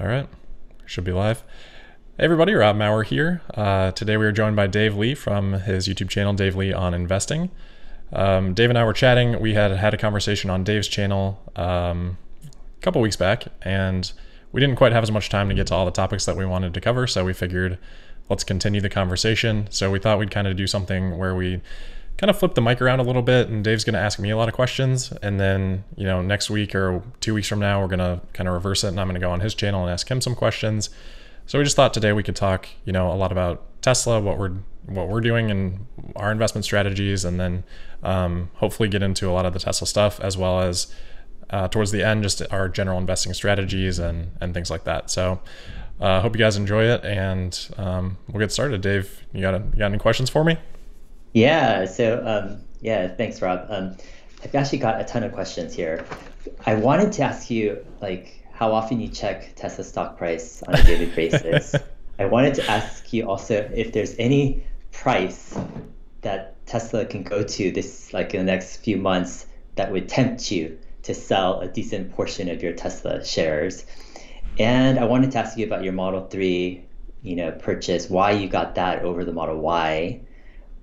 All right, should be live. Hey everybody, Rob Maurer here. Uh, today we are joined by Dave Lee from his YouTube channel, Dave Lee on Investing. Um, Dave and I were chatting. We had had a conversation on Dave's channel um, a couple weeks back, and we didn't quite have as much time to get to all the topics that we wanted to cover. So we figured let's continue the conversation. So we thought we'd kind of do something where we kind of flip the mic around a little bit and Dave's going to ask me a lot of questions and then you know next week or 2 weeks from now we're going to kind of reverse it and I'm going to go on his channel and ask him some questions. So we just thought today we could talk, you know, a lot about Tesla, what we're what we're doing and our investment strategies and then um, hopefully get into a lot of the Tesla stuff as well as uh, towards the end just our general investing strategies and and things like that. So I uh, hope you guys enjoy it and um, we'll get started. Dave, you got a, you got any questions for me? Yeah. So um, yeah, thanks, Rob. Um, I've actually got a ton of questions here. I wanted to ask you like how often you check Tesla stock price on a daily basis. I wanted to ask you also if there's any price that Tesla can go to this like in the next few months that would tempt you to sell a decent portion of your Tesla shares. And I wanted to ask you about your Model 3, you know, purchase, why you got that over the Model Y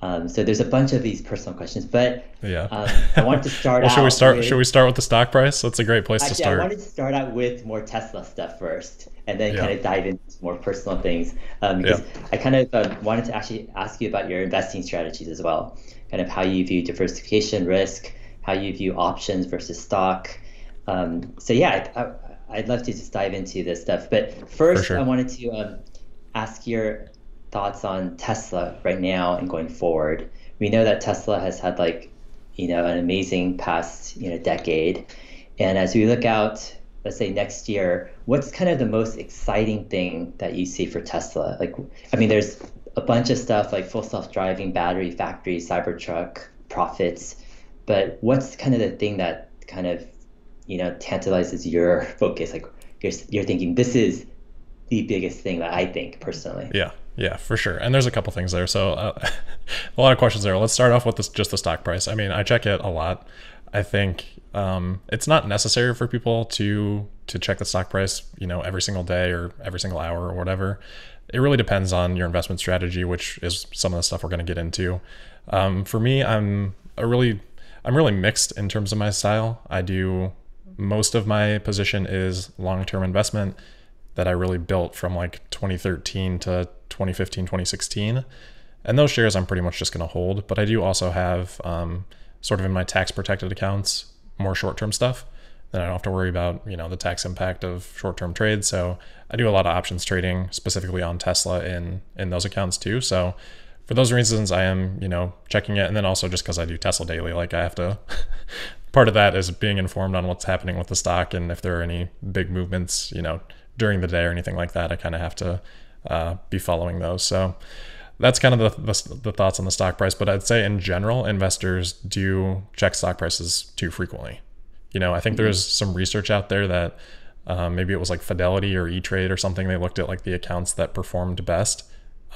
um, so there's a bunch of these personal questions, but yeah, um, I wanted to start. well, should we start? With, should we start with the stock price? That's a great place actually, to start. I wanted to start out with more Tesla stuff first, and then yeah. kind of dive into more personal things. Um, because yeah. I kind of uh, wanted to actually ask you about your investing strategies as well, kind of how you view diversification risk, how you view options versus stock. Um, so yeah, I, would love to just dive into this stuff. But first, sure. I wanted to um, ask your thoughts on Tesla right now and going forward. We know that Tesla has had like, you know, an amazing past, you know, decade. And as we look out, let's say next year, what's kind of the most exciting thing that you see for Tesla? Like, I mean, there's a bunch of stuff like full self-driving, battery factory, Cybertruck, profits, but what's kind of the thing that kind of, you know, tantalizes your focus? Like, you're, you're thinking this is the biggest thing that I think personally. Yeah. Yeah, for sure. And there's a couple things there. So uh, a lot of questions there. Let's start off with this, just the stock price. I mean, I check it a lot. I think um, it's not necessary for people to to check the stock price, you know, every single day or every single hour or whatever. It really depends on your investment strategy, which is some of the stuff we're going to get into. Um, for me, I'm a really I'm really mixed in terms of my style. I do most of my position is long term investment that I really built from like 2013 to 2015, 2016. And those shares I'm pretty much just going to hold. But I do also have um, sort of in my tax protected accounts more short term stuff. Then I don't have to worry about you know the tax impact of short term trades. So I do a lot of options trading specifically on Tesla in in those accounts too. So for those reasons, I am you know checking it, and then also just because I do Tesla daily, like I have to. part of that is being informed on what's happening with the stock and if there are any big movements, you know, during the day or anything like that. I kind of have to uh, be following those. So that's kind of the, the, the, thoughts on the stock price. But I'd say in general, investors do check stock prices too frequently. You know, I think mm-hmm. there's some research out there that um, maybe it was like Fidelity or E Trade or something. They looked at like the accounts that performed best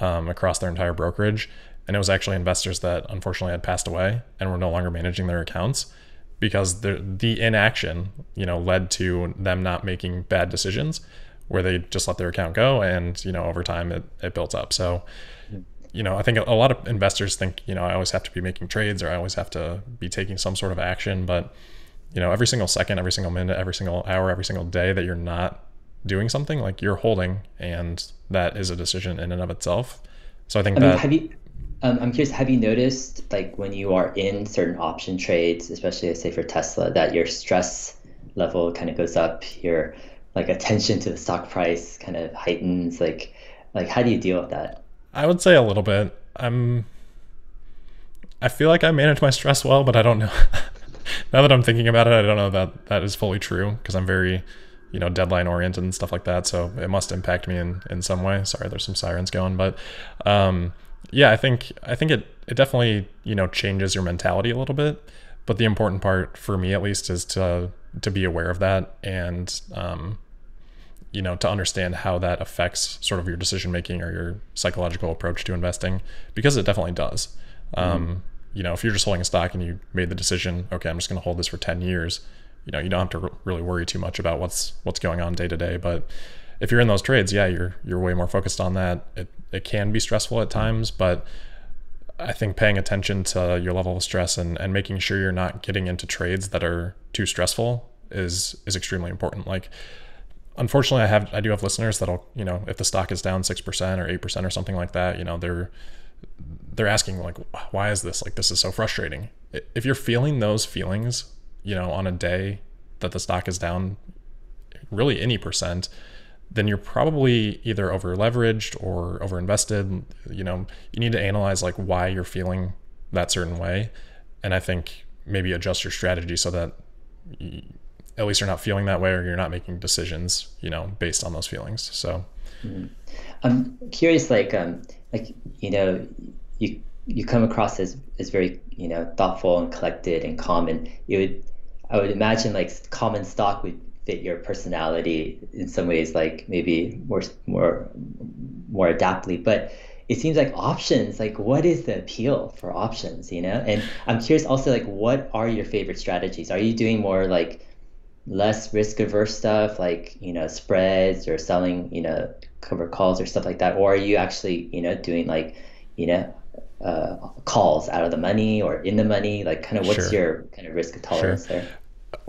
um, across their entire brokerage. And it was actually investors that unfortunately had passed away and were no longer managing their accounts because the the inaction, you know, led to them not making bad decisions where they just let their account go and you know over time it, it built up. So you know i think a lot of investors think you know i always have to be making trades or i always have to be taking some sort of action but you know every single second every single minute every single hour every single day that you're not doing something like you're holding and that is a decision in and of itself. So i think I that mean, have you um, i'm curious have you noticed like when you are in certain option trades especially say for tesla that your stress level kind of goes up your like attention to the stock price kind of heightens like like how do you deal with that? I would say a little bit. I'm i feel like i manage my stress well but i don't know. Now that i'm thinking about it i don't know that that is fully true because i'm very you know deadline oriented and stuff like that so it must impact me in in some way. Sorry there's some sirens going but um yeah i think i think it it definitely you know changes your mentality a little bit. But the important part for me at least is to to be aware of that and um you know to understand how that affects sort of your decision making or your psychological approach to investing because it definitely does mm-hmm. um, you know if you're just holding a stock and you made the decision okay i'm just going to hold this for 10 years you know you don't have to really worry too much about what's what's going on day to day but if you're in those trades, yeah, you're you're way more focused on that. It it can be stressful at times, but I think paying attention to your level of stress and, and making sure you're not getting into trades that are too stressful is is extremely important. Like unfortunately I have I do have listeners that'll, you know, if the stock is down six percent or eight percent or something like that, you know, they're they're asking like why is this? Like this is so frustrating. If you're feeling those feelings you know on a day that the stock is down really any percent then you're probably either over leveraged or over invested you know you need to analyze like why you're feeling that certain way. And i think maybe adjust your strategy so that at least you're not feeling that way or you're not making decisions you know based on those feelings. So mm-hmm. i'm curious like um like you know you you come across as as very you know thoughtful and collected and calm and you would i would imagine like common stock would fit your personality in some ways like maybe more more more adaptly. But it seems like options like what is the appeal for options you know? And i'm curious also like what are your favorite strategies? Are you doing more like less risk averse stuff like you know spreads or selling you know cover calls or stuff like that or are you actually you know doing like you know uh, calls out of the money or in the money? Like, kind of what's sure. your kind of risk tolerance sure. there?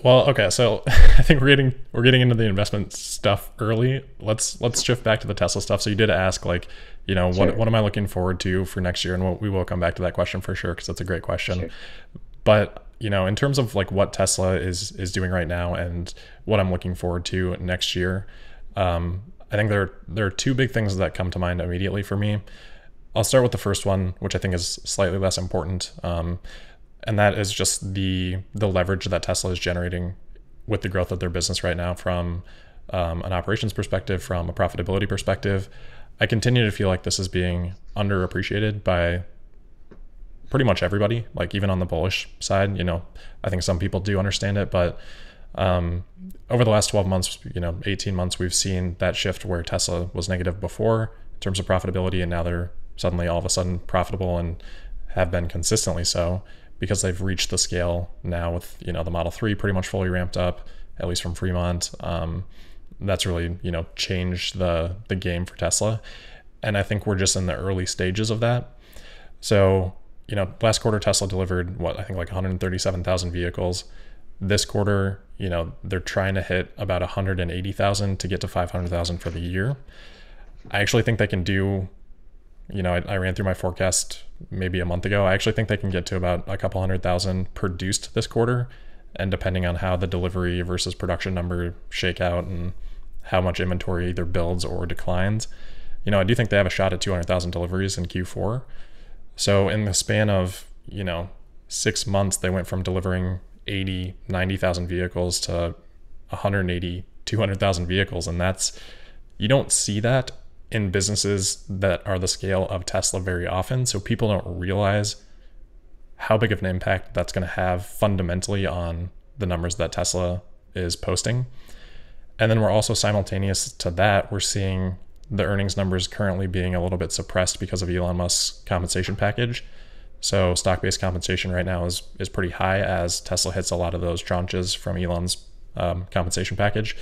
Well, okay, so I think we're getting we're getting into the investment stuff early. Let's let's shift back to the Tesla stuff. So you did ask like, you know, sure. what what am I looking forward to for next year? And we'll, we will come back to that question for sure because that's a great question. But you know, in terms of like what Tesla is is doing right now and what I'm looking forward to next year, um, I think there there are two big things that come to mind immediately for me. I'll start with the first one, which I think is slightly less important, um, and that is just the the leverage that Tesla is generating with the growth of their business right now from um, an operations perspective, from a profitability perspective. I continue to feel like this is being underappreciated by pretty much everybody, like even on the bullish side. You know, I think some people do understand it, but um, over the last 12 months, you know, 18 months, we've seen that shift where Tesla was negative before in terms of profitability, and now they're suddenly all of a sudden profitable and have been consistently so because they've reached the scale now with you know the Model 3 pretty much fully ramped up at least from Fremont um, that's really you know changed the the game for Tesla and I think we're just in the early stages of that so you know last quarter Tesla delivered what I think like 137,000 vehicles this quarter you know they're trying to hit about 180,000 to get to 500,000 for the year I actually think they can do you know, I, I, ran through my forecast maybe a month ago. I actually think they can get to about a couple hundred thousand produced this quarter. And depending on how the delivery versus production number shake out and how much inventory either builds or declines, you know, I do think they have a shot at 200,000 deliveries in Q4. So in the span of, you know, six months, they went from delivering 80, 90,000 vehicles to 180, 200,000 vehicles. And that's, you don't see that in businesses that are the scale of Tesla very often. So people don't realize how big of an impact that's going to have fundamentally on the numbers that Tesla is posting. And then we're also simultaneous to that, we're seeing the earnings numbers currently being a little bit suppressed because of Elon Musk's compensation package. So stock-based compensation right now is is pretty high as Tesla hits a lot of those tranches from Elon's um, compensation package.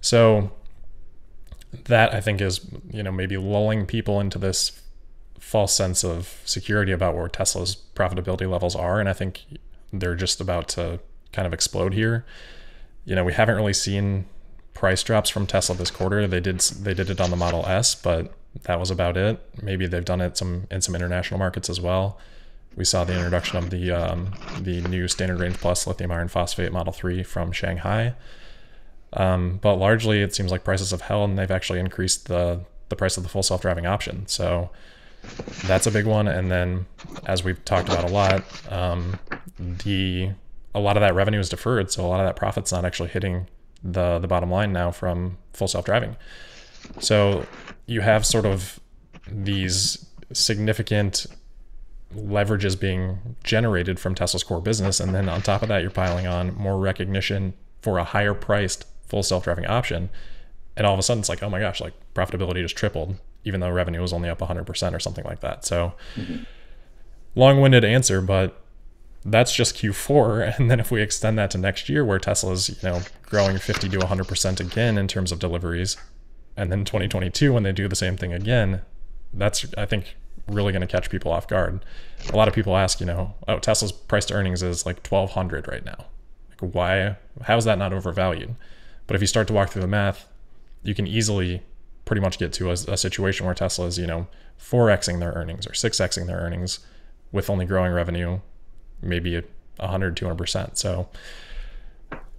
So that I think is you know maybe lulling people into this false sense of security about where Tesla's profitability levels are, and I think they're just about to kind of explode here. You know, we haven't really seen price drops from Tesla this quarter. They did they did it on the Model S, but that was about it. Maybe they've done it some in some international markets as well. We saw the introduction of the um, the new standard range plus lithium iron phosphate Model 3 from Shanghai. Um, but largely, it seems like prices have held, and they've actually increased the the price of the full self driving option. So that's a big one. And then, as we've talked about a lot, um, the a lot of that revenue is deferred, so a lot of that profit's not actually hitting the the bottom line now from full self driving. So you have sort of these significant leverages being generated from Tesla's core business, and then on top of that, you're piling on more recognition for a higher priced full self-driving option and all of a sudden it's like oh my gosh like profitability just tripled even though revenue was only up 100% or something like that so mm-hmm. long-winded answer but that's just q4 and then if we extend that to next year where tesla's you know growing 50 to 100% again in terms of deliveries And then 2022, when they do the same thing again, that's, I think, really going to catch people off guard. A lot of people ask, you know, oh, Tesla's price to earnings is like 1200 right now. Like, why? How is that not overvalued? But if you start to walk through the math, you can easily pretty much get to a, a situation where Tesla is, you know, 4xing their earnings or 6xing their earnings with only growing revenue, maybe 100, 200%. So,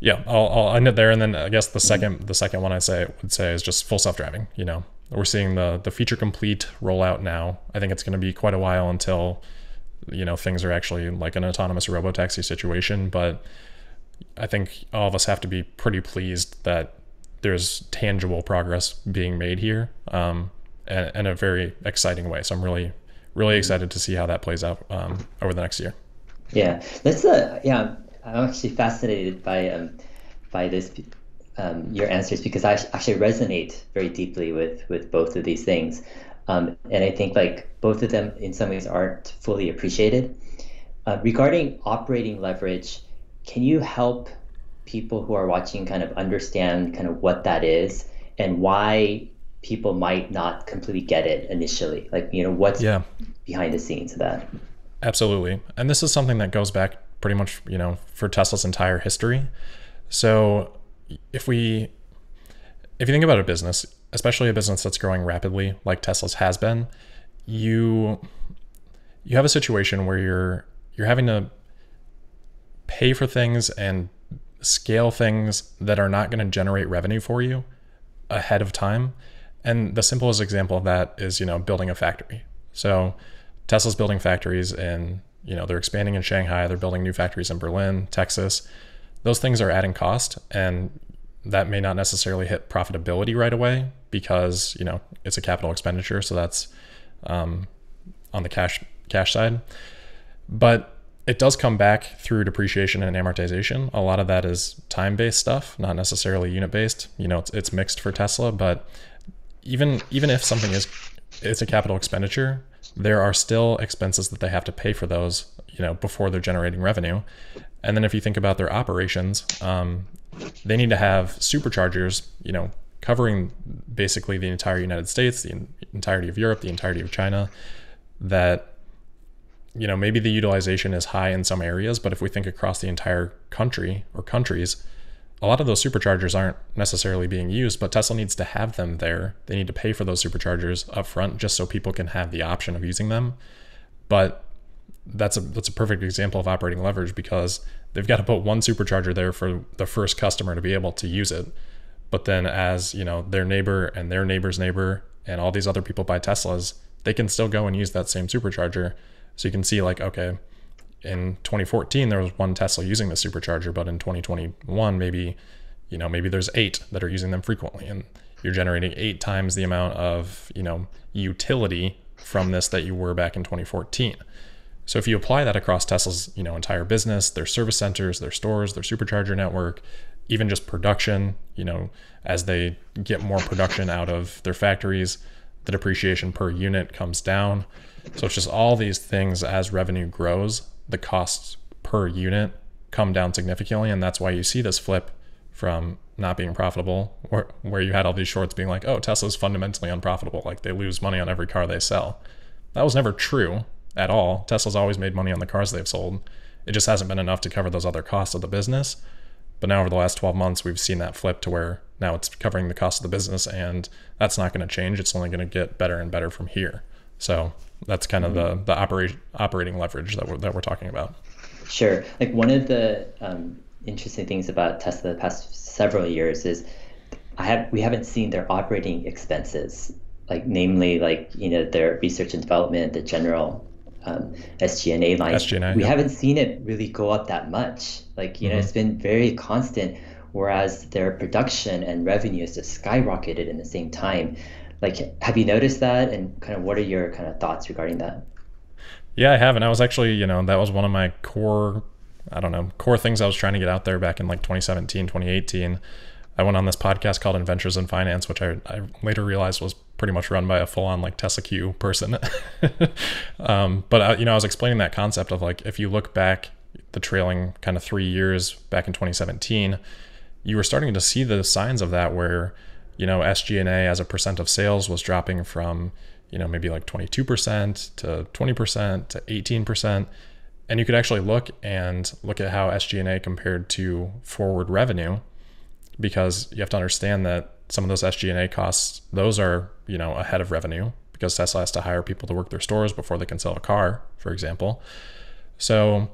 yeah, I'll, I'll end it there. And then I guess the second the second one I say would say is just full self driving. You know, we're seeing the the feature complete rollout now. I think it's going to be quite a while until you know things are actually like an autonomous robo taxi situation. But I think all of us have to be pretty pleased that there's tangible progress being made here um, and in a very exciting way. So I'm really really excited to see how that plays out um, over the next year. Yeah, that's the yeah. I'm actually fascinated by um, by this um, your answers because I actually resonate very deeply with with both of these things, um, and I think like both of them in some ways aren't fully appreciated. Uh, regarding operating leverage, can you help people who are watching kind of understand kind of what that is and why people might not completely get it initially? Like you know what's yeah. behind the scenes of that? Absolutely, and this is something that goes back pretty much, you know, for Tesla's entire history. So if we if you think about a business, especially a business that's growing rapidly like Tesla's has been, you you have a situation where you're you're having to pay for things and scale things that are not going to generate revenue for you ahead of time. And the simplest example of that is, you know, building a factory. So Tesla's building factories in you know they're expanding in Shanghai, they're building new factories in Berlin, Texas. Those things are adding cost, and that may not necessarily hit profitability right away because you know it's a capital expenditure, so that's um, on the cash cash side. But it does come back through depreciation and amortization. A lot of that is time based stuff, not necessarily unit based. You know, it's, it's mixed for Tesla, but even even if something is it's a capital expenditure, there are still expenses that they have to pay for those, you know, before they're generating revenue. And then if you think about their operations, um, they need to have superchargers, you know, covering basically the entire United States, the entirety of Europe, the entirety of China. That you know maybe the utilization is high in some areas, but if we think across the entire country or countries, a lot of those superchargers aren't necessarily being used, but Tesla needs to have them there. They need to pay for those superchargers up front just so people can have the option of using them. But that's a that's a perfect example of operating leverage because they've got to put one supercharger there for the first customer to be able to use it. But then as, you know, their neighbor and their neighbor's neighbor and all these other people buy Teslas, they can still go and use that same supercharger. So you can see like, okay, in 2014 there was one Tesla using the supercharger, but in 2021 maybe you know maybe there's eight that are using them frequently, and you're generating eight times the amount of you know utility from this that you were back in 2014. So if you apply that across Tesla's you know entire business, their service centers, their stores, their supercharger network, even just production, you know, as they get more production out of their factories, the depreciation per unit comes down. So it's just all these things as revenue grows the costs per unit come down significantly. And that's why you see this flip from not being profitable, where, where you had all these shorts being like, oh, Tesla's fundamentally unprofitable. Like they lose money on every car they sell. That was never true at all. Tesla's always made money on the cars they've sold. It just hasn't been enough to cover those other costs of the business. But now over the last 12 months, we've seen that flip to where now it's covering the cost of the business, and that's not going to change. It's only going to get better and better from here. So that's kind of the the operation operating leverage that we're that we're talking about. Sure. Like one of the um, interesting things about Tesla the past several years is I have we haven't seen their operating expenses, like namely like you know their research and development, the general um, SG&A line. SG&A, we haven't seen it really go up that much. Like you mm-hmm. know it's been very constant, whereas their production and revenue has just skyrocketed in the same time like have you noticed that? And kind of what are your kind of thoughts regarding that? Yeah i have. And i was actually you know that was one of my core i don't know core things i was trying to get out there back in like 2017 2018 i went on this podcast called adventures in finance which i, I later realized was pretty much run by a full-on like tesla q person. Um, but I, you know i was explaining that concept of like if you look back the trailing kind of three years back in 2017 you were starting to see the signs of that where you know, SG&A as a percent of sales was dropping from, you know, maybe like 22% to 20% to 18%. And you could actually look and look at how SG&A compared to forward revenue because you have to understand that some of those SG&A costs, those are, you know, ahead of revenue because Tesla has to hire people to work their stores before they can sell a car, for example. So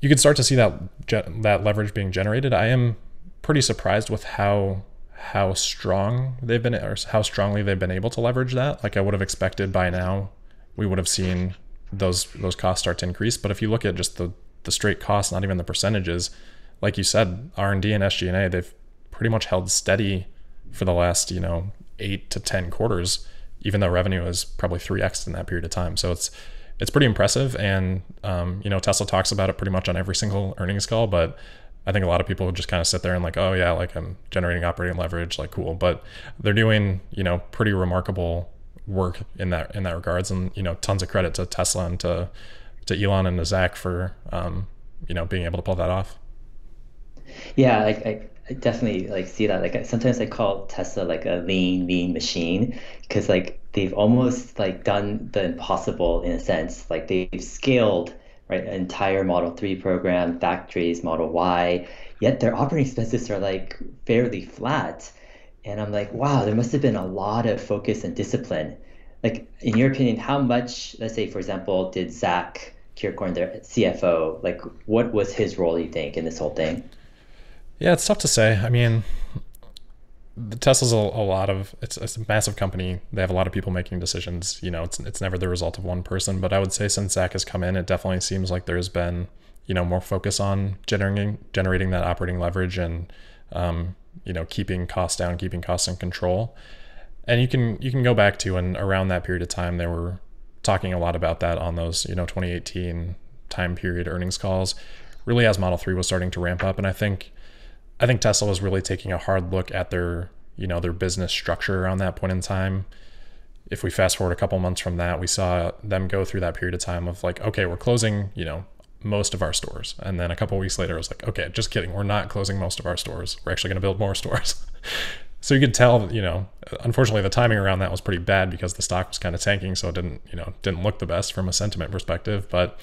you can start to see that that leverage being generated. I am pretty surprised with how how strong they've been or how strongly they've been able to leverage that. Like I would have expected by now we would have seen those those costs start to increase, but if you look at just the the straight costs, not even the percentages, like you said, R&D and SG&A, they've pretty much held steady for the last, you know, 8 to 10 quarters even though revenue is probably 3x in that period of time. So it's it's pretty impressive. And um, you know, Tesla talks about it pretty much on every single earnings call, but I think a lot of people just kind of sit there and like, oh yeah, like I'm generating operating leverage, like cool. But they're doing, you know, pretty remarkable work in that in that regards. And, you know, tons of credit to Tesla and to to Elon and to Zach for um, you know, being able to pull that off. Yeah, like I, I definitely like see that. Like sometimes I call Tesla like a lean, lean machine because like they've almost like done the impossible in a sense. Like they've scaled right entire Model Three program, factories, Model Y, yet their operating expenses are like fairly flat. And I'm like, wow, there must have been a lot of focus and discipline. Like in your opinion, how much, let's say for example, did Zach Kirkhorn, their CFO, like what was his role, you think, in this whole thing? Yeah, it's tough to say. I mean, Tesla's a, a lot of it's, it's, a massive company. They have a lot of people making decisions. You know, it's it's never the result of one person. But I would say since Zach has come in, it definitely seems like there's been you know more focus on generating generating that operating leverage and um, you know keeping costs down, keeping costs in control. And you can you can go back to and around that period of time, they were talking a lot about that on those you know 2018 time period earnings calls. Really, as Model Three was starting to ramp up, and I think I think Tesla was really taking a hard look at their, you know, their business structure around that point in time. If we fast forward a couple months from that, we saw them go through that period of time of like, okay, we're closing, you know, most of our stores. And then a couple weeks later, it was like, okay, just kidding. We're not closing most of our stores. We're actually going to build more stores. so you could tell, you know, unfortunately the timing around that was pretty bad because the stock was kind of tanking. So it didn't, you know, didn't look the best from a sentiment perspective. But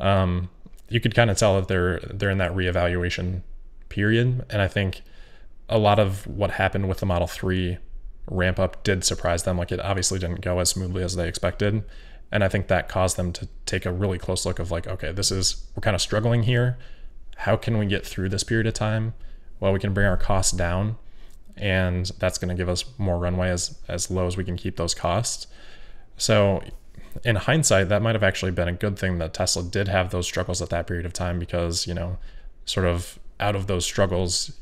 um, you could kind of tell that they're, they're in that reevaluation period. And I think a lot of what happened with the Model 3 ramp up did surprise them. Like it obviously didn't go as smoothly as they expected. And I think that caused them to take a really close look of like, okay, this is, we're kind of struggling here. How can we get through this period of time? Well, we can bring our costs down and that's going to give us more runway as, as low as we can keep those costs. So in hindsight, that might have actually been a good thing that Tesla did have those struggles at that period of time because, you know, sort of out of those struggles,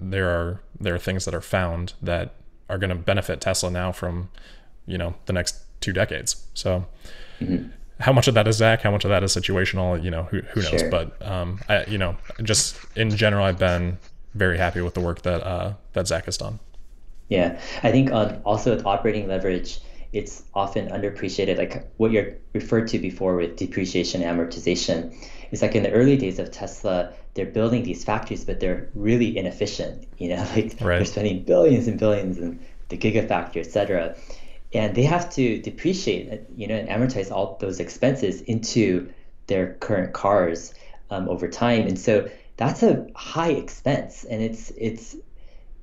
there are there are things that are found that are going to benefit Tesla now from, you know, the next two decades. So, mm-hmm. how much of that is Zach? How much of that is situational? You know, who, who knows? Sure. But um, I, you know, just in general, I've been very happy with the work that uh, that Zach has done. Yeah, I think um, also with operating leverage, it's often underappreciated. Like what you're referred to before with depreciation amortization, it's like in the early days of Tesla, they're building these factories, but they're really inefficient. You know, like right. they're spending billions and billions in the gigafactory, et cetera. And they have to depreciate, you know, and amortize all those expenses into their current cars um, over time. And so that's a high expense, and it's it's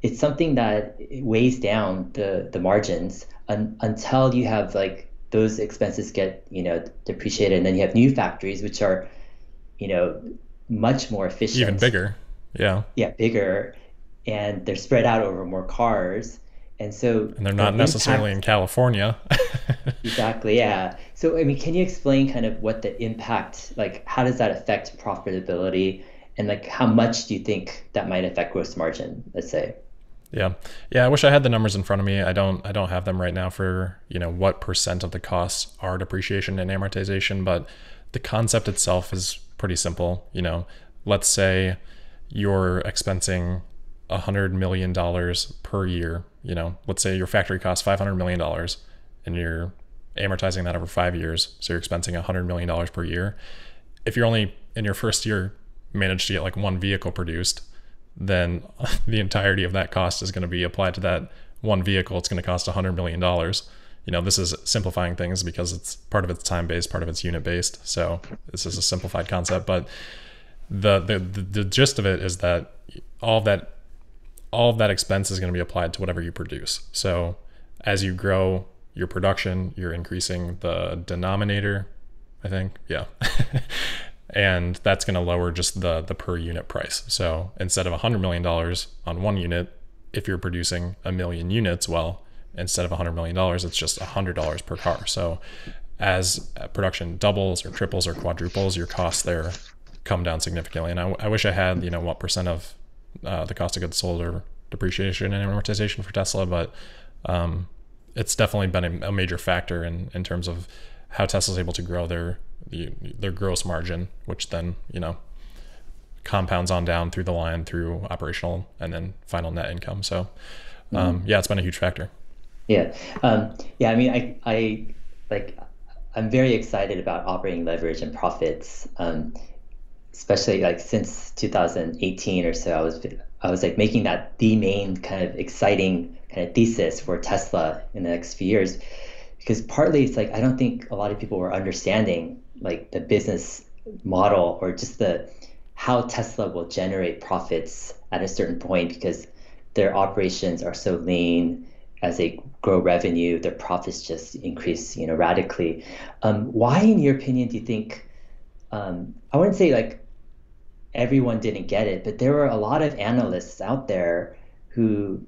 it's something that weighs down the the margins un, until you have like those expenses get you know depreciated, and then you have new factories which are you know much more efficient. Even bigger. Yeah. Yeah, bigger. And they're spread out over more cars. And so And they're not the necessarily impact, in California. exactly, yeah. So I mean, can you explain kind of what the impact like how does that affect profitability and like how much do you think that might affect gross margin, let's say? Yeah. Yeah, I wish I had the numbers in front of me. I don't I don't have them right now for, you know, what percent of the costs are depreciation and amortization, but the concept itself is pretty simple. You know, let's say you're expensing a hundred million dollars per year. You know, let's say your factory costs five hundred million dollars, and you're amortizing that over five years. So you're expensing a hundred million dollars per year. If you're only in your first year managed to get like one vehicle produced, then the entirety of that cost is going to be applied to that one vehicle. It's going to cost $100 million. You know, this is simplifying things because it's part of it's time based, part of it's unit based. So this is a simplified concept, but the, the, the, the gist of it is that all that, all of that expense is going to be applied to whatever you produce. So as you grow your production, you're increasing the denominator, I think. Yeah. and that's going to lower just the the per unit price. So instead of $100 million on one unit, if you're producing a million units, well, instead of $100 million, it's just $100 per car. So as production doubles or triples or quadruples, your costs there come down significantly. And I, I wish I had, you know, what percent of uh, the cost of goods sold or depreciation and amortization for Tesla, but um, it's definitely been a, a major factor in, in terms of how Tesla's able to grow their their gross margin, which then you know compounds on down through the line through operational and then final net income. So um, mm-hmm. yeah, it's been a huge factor. Yeah, um, yeah. I mean, I I like I'm very excited about operating leverage and profits. Um, especially like since 2018 or so, I was I was like making that the main kind of exciting kind of thesis for Tesla in the next few years, because partly it's like I don't think a lot of people were understanding like the business model or just the how Tesla will generate profits at a certain point because their operations are so lean as they grow revenue, their profits just increase, you know, radically. Um, why, in your opinion, do you think? Um, I wouldn't say like everyone didn't get it, but there were a lot of analysts out there who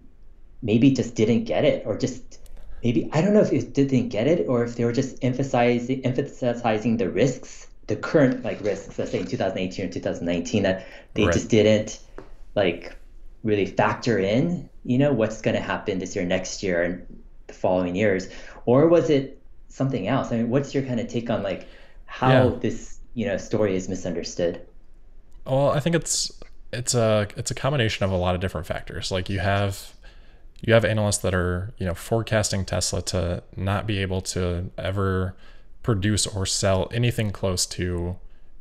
maybe just didn't get it, or just maybe I don't know if it didn't get it, or if they were just emphasizing emphasizing the risks, the current like risks, let's say in 2018 or 2019, that they right. just didn't like really factor in, you know, what's going to happen this year, next year, and the following years, or was it something else? I mean, what's your kind of take on like how yeah. this you know story is misunderstood? Well, I think it's it's a it's a combination of a lot of different factors. Like you have you have analysts that are you know forecasting Tesla to not be able to ever produce or sell anything close to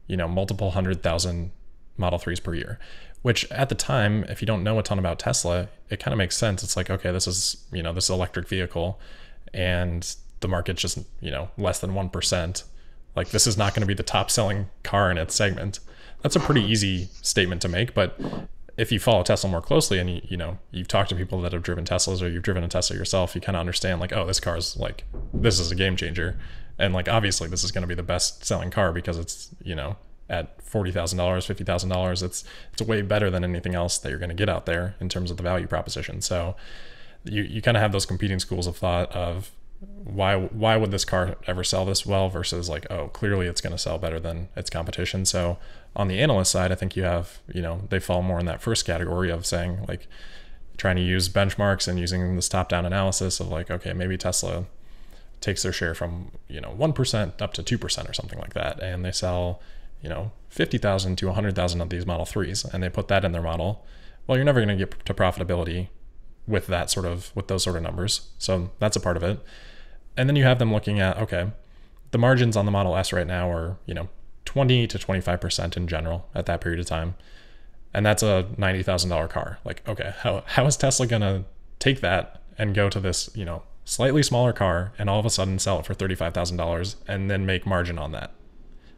you know multiple hundred thousand Model 3s per year. Which at the time, if you don't know a ton about Tesla, it kind of makes sense. It's like, okay, this is, you know, this is electric vehicle and the market's just, you know, less than 1%. Like this is not going to be the top selling car in its segment. That's a pretty easy statement to make, but if you follow Tesla more closely and you, you know you've talked to people that have driven Teslas or you've driven a Tesla yourself, you kind of understand like, oh, this car is like this is a game changer, and like obviously this is going to be the best selling car because it's you know at forty thousand dollars, fifty thousand dollars, it's it's way better than anything else that you're going to get out there in terms of the value proposition. So you you kind of have those competing schools of thought of why why would this car ever sell this well versus like oh clearly it's going to sell better than its competition so on the analyst side i think you have you know they fall more in that first category of saying like trying to use benchmarks and using this top down analysis of like okay maybe tesla takes their share from you know 1% up to 2% or something like that and they sell you know 50,000 to 100,000 of these model 3s and they put that in their model well you're never going to get to profitability with that sort of with those sort of numbers so that's a part of it and then you have them looking at okay, the margins on the Model S right now are you know 20 to 25 percent in general at that period of time, and that's a ninety thousand dollar car. Like okay, how how is Tesla gonna take that and go to this you know slightly smaller car and all of a sudden sell it for thirty five thousand dollars and then make margin on that?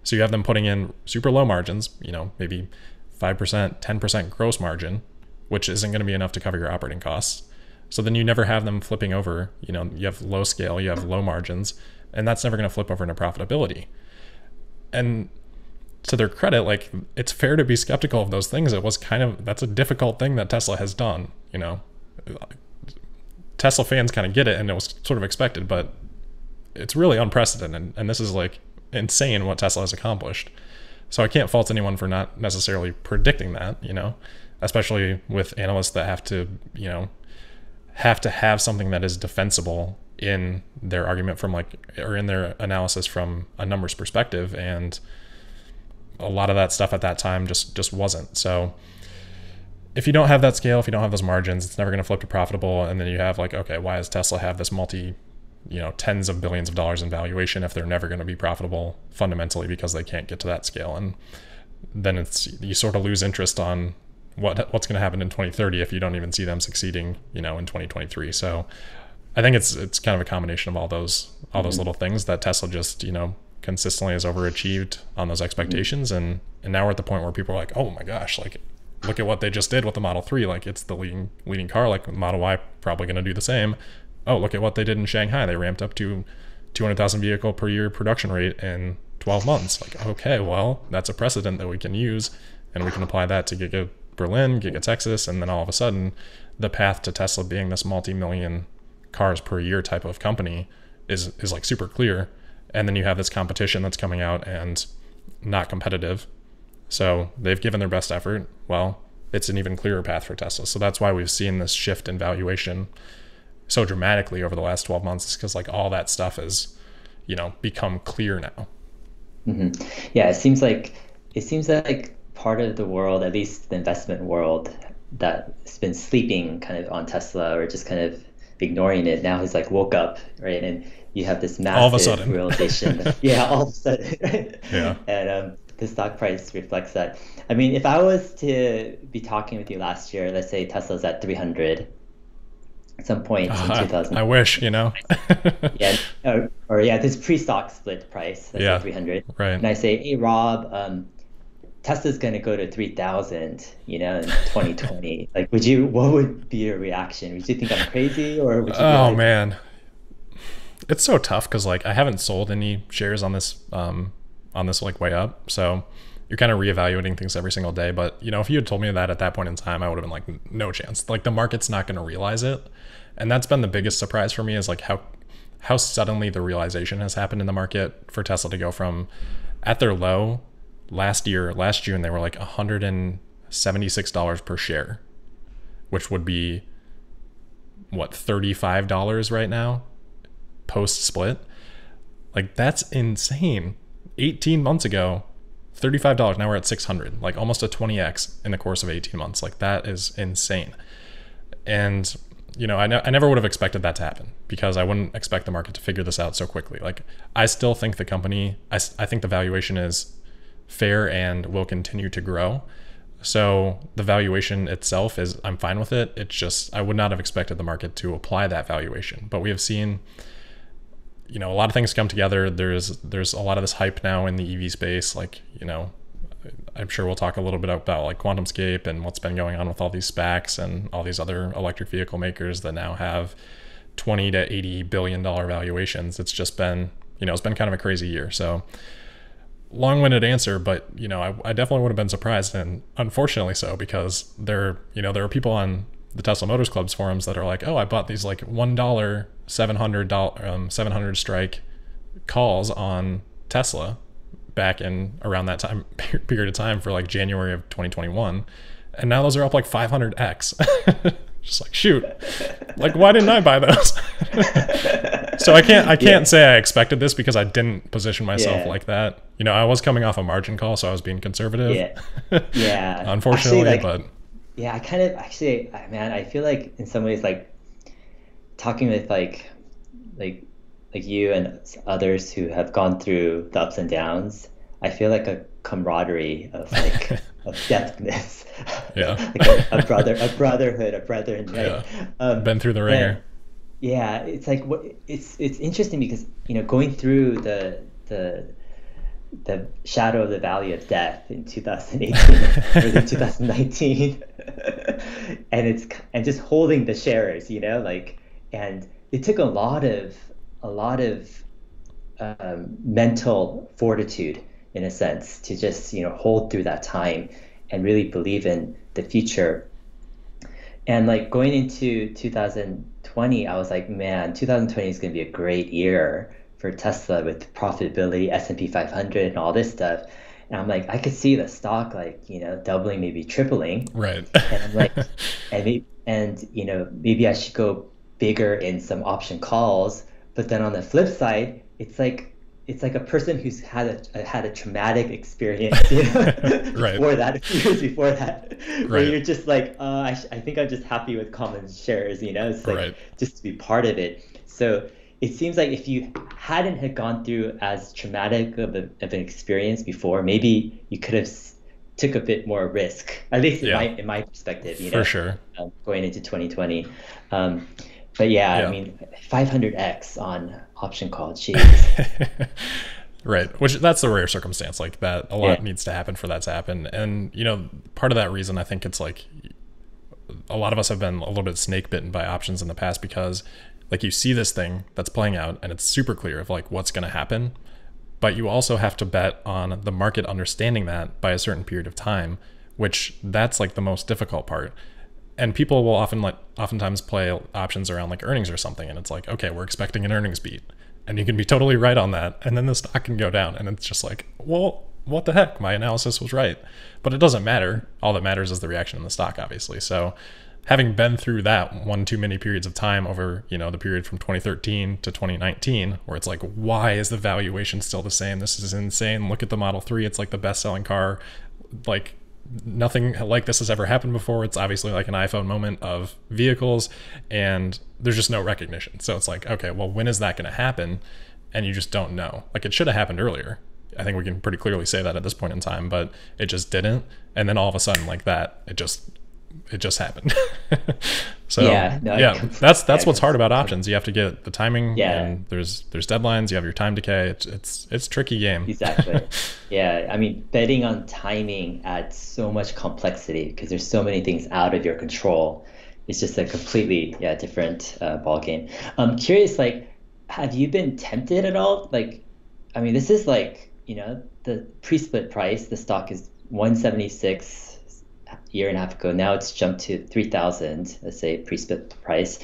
So you have them putting in super low margins, you know maybe five percent, ten percent gross margin, which isn't going to be enough to cover your operating costs so then you never have them flipping over. You know, you have low scale, you have low margins, and that's never going to flip over into profitability. And to their credit, like it's fair to be skeptical of those things. It was kind of that's a difficult thing that Tesla has done. You know, Tesla fans kind of get it, and it was sort of expected, but it's really unprecedented. And this is like insane what Tesla has accomplished. So I can't fault anyone for not necessarily predicting that. You know, especially with analysts that have to you know have to have something that is defensible in their argument from like or in their analysis from a numbers perspective and a lot of that stuff at that time just just wasn't so if you don't have that scale if you don't have those margins it's never going to flip to profitable and then you have like okay why does tesla have this multi you know tens of billions of dollars in valuation if they're never going to be profitable fundamentally because they can't get to that scale and then it's you sort of lose interest on what what's going to happen in 2030 if you don't even see them succeeding, you know, in 2023. So I think it's it's kind of a combination of all those all those mm-hmm. little things that Tesla just you know consistently has overachieved on those expectations, mm-hmm. and and now we're at the point where people are like, oh my gosh, like look at what they just did with the Model Three, like it's the leading leading car, like Model Y probably going to do the same. Oh, look at what they did in Shanghai. They ramped up to 200,000 vehicle per year production rate in 12 months. Like, okay, well, that's a precedent that we can use, and we can apply that to Giga Berlin, Giga Texas, and then all of a sudden, the path to Tesla being this multi-million cars per year type of company is is like super clear. And then you have this competition that's coming out and not competitive. So they've given their best effort. Well it's an even clearer path for tesla. So that's why we've seen this shift in valuation so dramatically over the last 12 months is because like all that stuff has you know become clear now mm-hmm. yeah it seems like it seems like part of the world at least the investment world that's been sleeping kind of on tesla or just kind of ignoring it. Now he's like woke up, right? And you have this massive all of a sudden. realization. yeah, all of a sudden. Right? Yeah. And um, the stock price reflects that. I mean, if I was to be talking with you last year, let's say Tesla's at 300 at some point uh, in 2000. I wish, you know. yeah. Or, or, yeah, this pre-stock split price. yeah. 300. Right. And I say, hey, Rob, um, Tesla's going to go to 3000, you know, in 2020. like, would you, what would be your reaction? Would you think I'm crazy or would you Oh, like, man. It's so tough because, like, I haven't sold any shares on this, um, on this, like, way up. So you're kind of reevaluating things every single day. But, you know, if you had told me that at that point in time, I would have been like, no chance. Like, the market's not going to realize it. And that's been the biggest surprise for me is like how, how suddenly the realization has happened in the market for Tesla to go from at their low last year, last June, they were like $176 per share, which would be what, $35 right now post split. Like that's insane. 18 months ago, $35. Now we're at 600, like almost a 20x in the course of 18 months. Like that is insane. And you know, I, ne- I never would have expected that to happen because I wouldn't expect the market to figure this out so quickly. Like, I still think the company, I, I think the valuation is fair and will continue to grow. So the valuation itself is I'm fine with it. It's just I would not have expected the market to apply that valuation. But we have seen you know a lot of things come together. There's there's a lot of this hype now in the EV space like, you know, I'm sure we'll talk a little bit about like QuantumScape and what's been going on with all these SPACs and all these other electric vehicle makers that now have 20 to 80 billion dollar valuations. It's just been, you know, it's been kind of a crazy year. So long-winded answer, but you know, I, I definitely would have been surprised, and unfortunately so, because there, you know, there are people on the Tesla Motors Club's forums that are like, oh, I bought these like one dollar, seven hundred dollar, um, seven hundred strike calls on Tesla back in around that time period of time for like January of 2021, and now those are up like 500x. just like shoot. Like why didn't i buy those? So i can't i can't yeah. say i expected this because i didn't position myself yeah. like that. You know i was coming off a margin call so i was being conservative. Yeah. Yeah. Unfortunately like, but yeah i kind of actually man i feel like in some ways like talking with like like like you and others who have gone through the ups and downs i feel like a camaraderie of like of depthness. Yeah. like a, a, brother, a brotherhood, a brethren, right? Yeah. Um, Been through the wringer. Yeah, it's like what it's it's interesting because you know going through the the the shadow of the valley of death in 2018 or 2019 and it's and just holding the sharers you know like and it took a lot of a lot of um, mental fortitude in a sense to just you know hold through that time and really believe in the future. And like going into 2020 i was like man 2020 is going to be a great year for tesla with profitability s&p 500 and all this stuff. And i'm like i could see the stock like you know doubling maybe tripling. Right. And i'm like and, and you know maybe i should go bigger in some option calls but then on the flip side it's like it's like a person who's had a, had a traumatic experience you know, right. before that, a few years before that, where you're just like, uh, I, sh- I think I'm just happy with common shares, you know, it's like right. just to be part of it. So it seems like if you hadn't had gone through as traumatic of, a, of an experience before, maybe you could have took a bit more risk, at least in my in my perspective. You know, for sure. Um, going into 2020, um, but yeah, yeah, I mean, 500x on option call, jeez. Right, which that's a rare circumstance. Like that, a lot yeah. needs to happen for that to happen. And you know, part of that reason, I think it's like a lot of us have been a little bit snake bitten by options in the past because, like, you see this thing that's playing out, and it's super clear of like what's going to happen, but you also have to bet on the market understanding that by a certain period of time, which that's like the most difficult part. And people will often like oftentimes play options around like earnings or something, and it's like, okay, we're expecting an earnings beat and you can be totally right on that and then the stock can go down and it's just like well what the heck? My analysis was right. But it doesn't matter. All that matters is the reaction in the stock obviously. So having been through that one too many periods of time over you know the period from 2013 to 2019 where it's like why is the valuation still the same? This is insane. Look at the model 3 it's like the best selling car. Like nothing like this has ever happened before. It's obviously like an iPhone moment of vehicles, and there's just no recognition. So it's like, okay, well, when is that going to happen? And you just don't know. Like it should have happened earlier. I think we can pretty clearly say that at this point in time, but it just didn't. And then all of a sudden, like that, it just it just happened. so yeah, no, yeah, that's that's what's hard about options. You have to get the timing. Yeah. and there's there's deadlines. You have your time decay. It's it's it's tricky game. Exactly. yeah, I mean, betting on timing adds so much complexity because there's so many things out of your control. It's just a completely yeah different uh, ball game. I'm curious, like, have you been tempted at all? Like, I mean, this is like you know the pre-split price. The stock is 176 year and a half ago. Now it's jumped to 3,000, let's say pre-split price.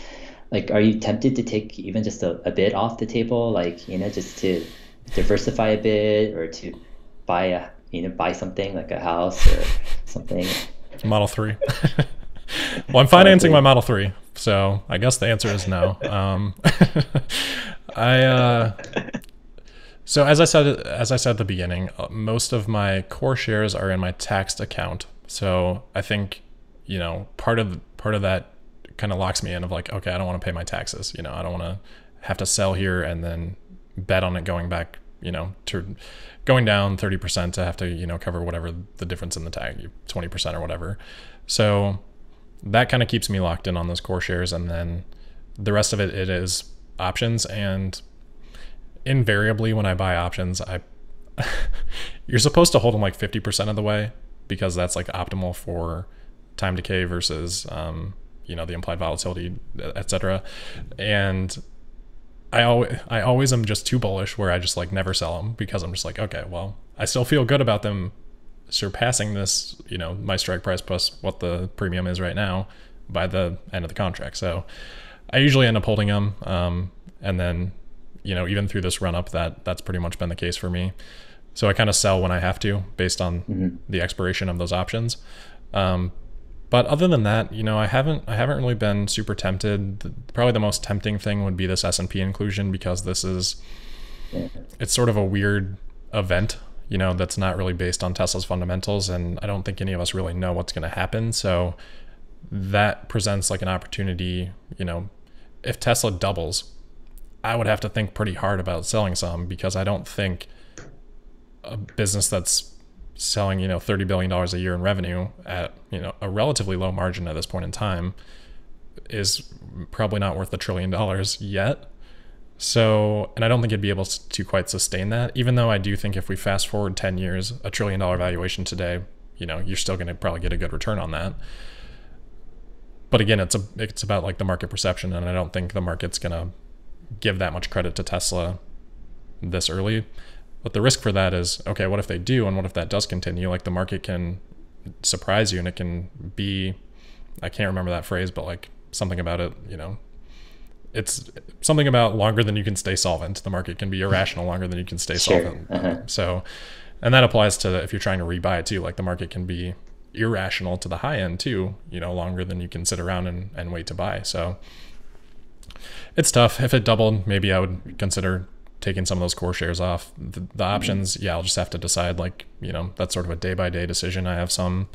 Like, are you tempted to take even just a, a bit off the table? Like, you know, just to diversify a bit or to buy a, you know, buy something like a house or something? Model 3. well, I'm financing my Model 3. So I guess the answer is no. Um, I, uh, so as I said, as I said at the beginning, uh, most of my core shares are in my taxed account. So I think, you know, part of part of that kind of locks me in of like, okay, I don't want to pay my taxes. You know, I don't want to have to sell here and then bet on it going back, you know, to going down 30% to have to, you know, cover whatever the difference in the tag, 20% or whatever. So that kind of keeps me locked in on those core shares. And then the rest of it, it is options. And invariably when I buy options, I, you're supposed to hold them like 50% of the way because that's like optimal for time decay versus um, you know the implied volatility, etc. And I always I always am just too bullish where I just like never sell them because I'm just like okay well I still feel good about them surpassing this you know my strike price plus what the premium is right now by the end of the contract. So I usually end up holding them, um, and then you know even through this run up that that's pretty much been the case for me. So I kind of sell when I have to based on mm-hmm. the expiration of those options. Um, but other than that, you know, I haven't I haven't really been super tempted. The, probably the most tempting thing would be this S and P inclusion because this is it's sort of a weird event, you know, that's not really based on Tesla's fundamentals, and I don't think any of us really know what's going to happen. So that presents like an opportunity, you know, if Tesla doubles, I would have to think pretty hard about selling some because I don't think a business that's selling you know 30 billion dollars a year in revenue at you know a relatively low margin at this point in time is probably not worth a trillion dollars yet. So and i don't think it'd be able to quite sustain that even though i do think if we fast forward 10 years a trillion dollar valuation today you know you're still going to probably get a good return on that. But again it's a it's about like the market perception and i don't think the market's going to give that much credit to tesla this early but the risk for that is okay, what if they do? And what if that does continue? Like the market can surprise you and it can be, I can't remember that phrase, but like something about it, you know, it's something about longer than you can stay solvent. The market can be irrational longer than you can stay sure. solvent. Uh-huh. So, and that applies to if you're trying to rebuy it too. Like the market can be irrational to the high end too, you know, longer than you can sit around and, and wait to buy. So it's tough. If it doubled, maybe I would consider taking some of those core shares off. The, the mm-hmm. options, yeah, I'll just have to decide. Like you know, that's sort of a day by day decision. I have some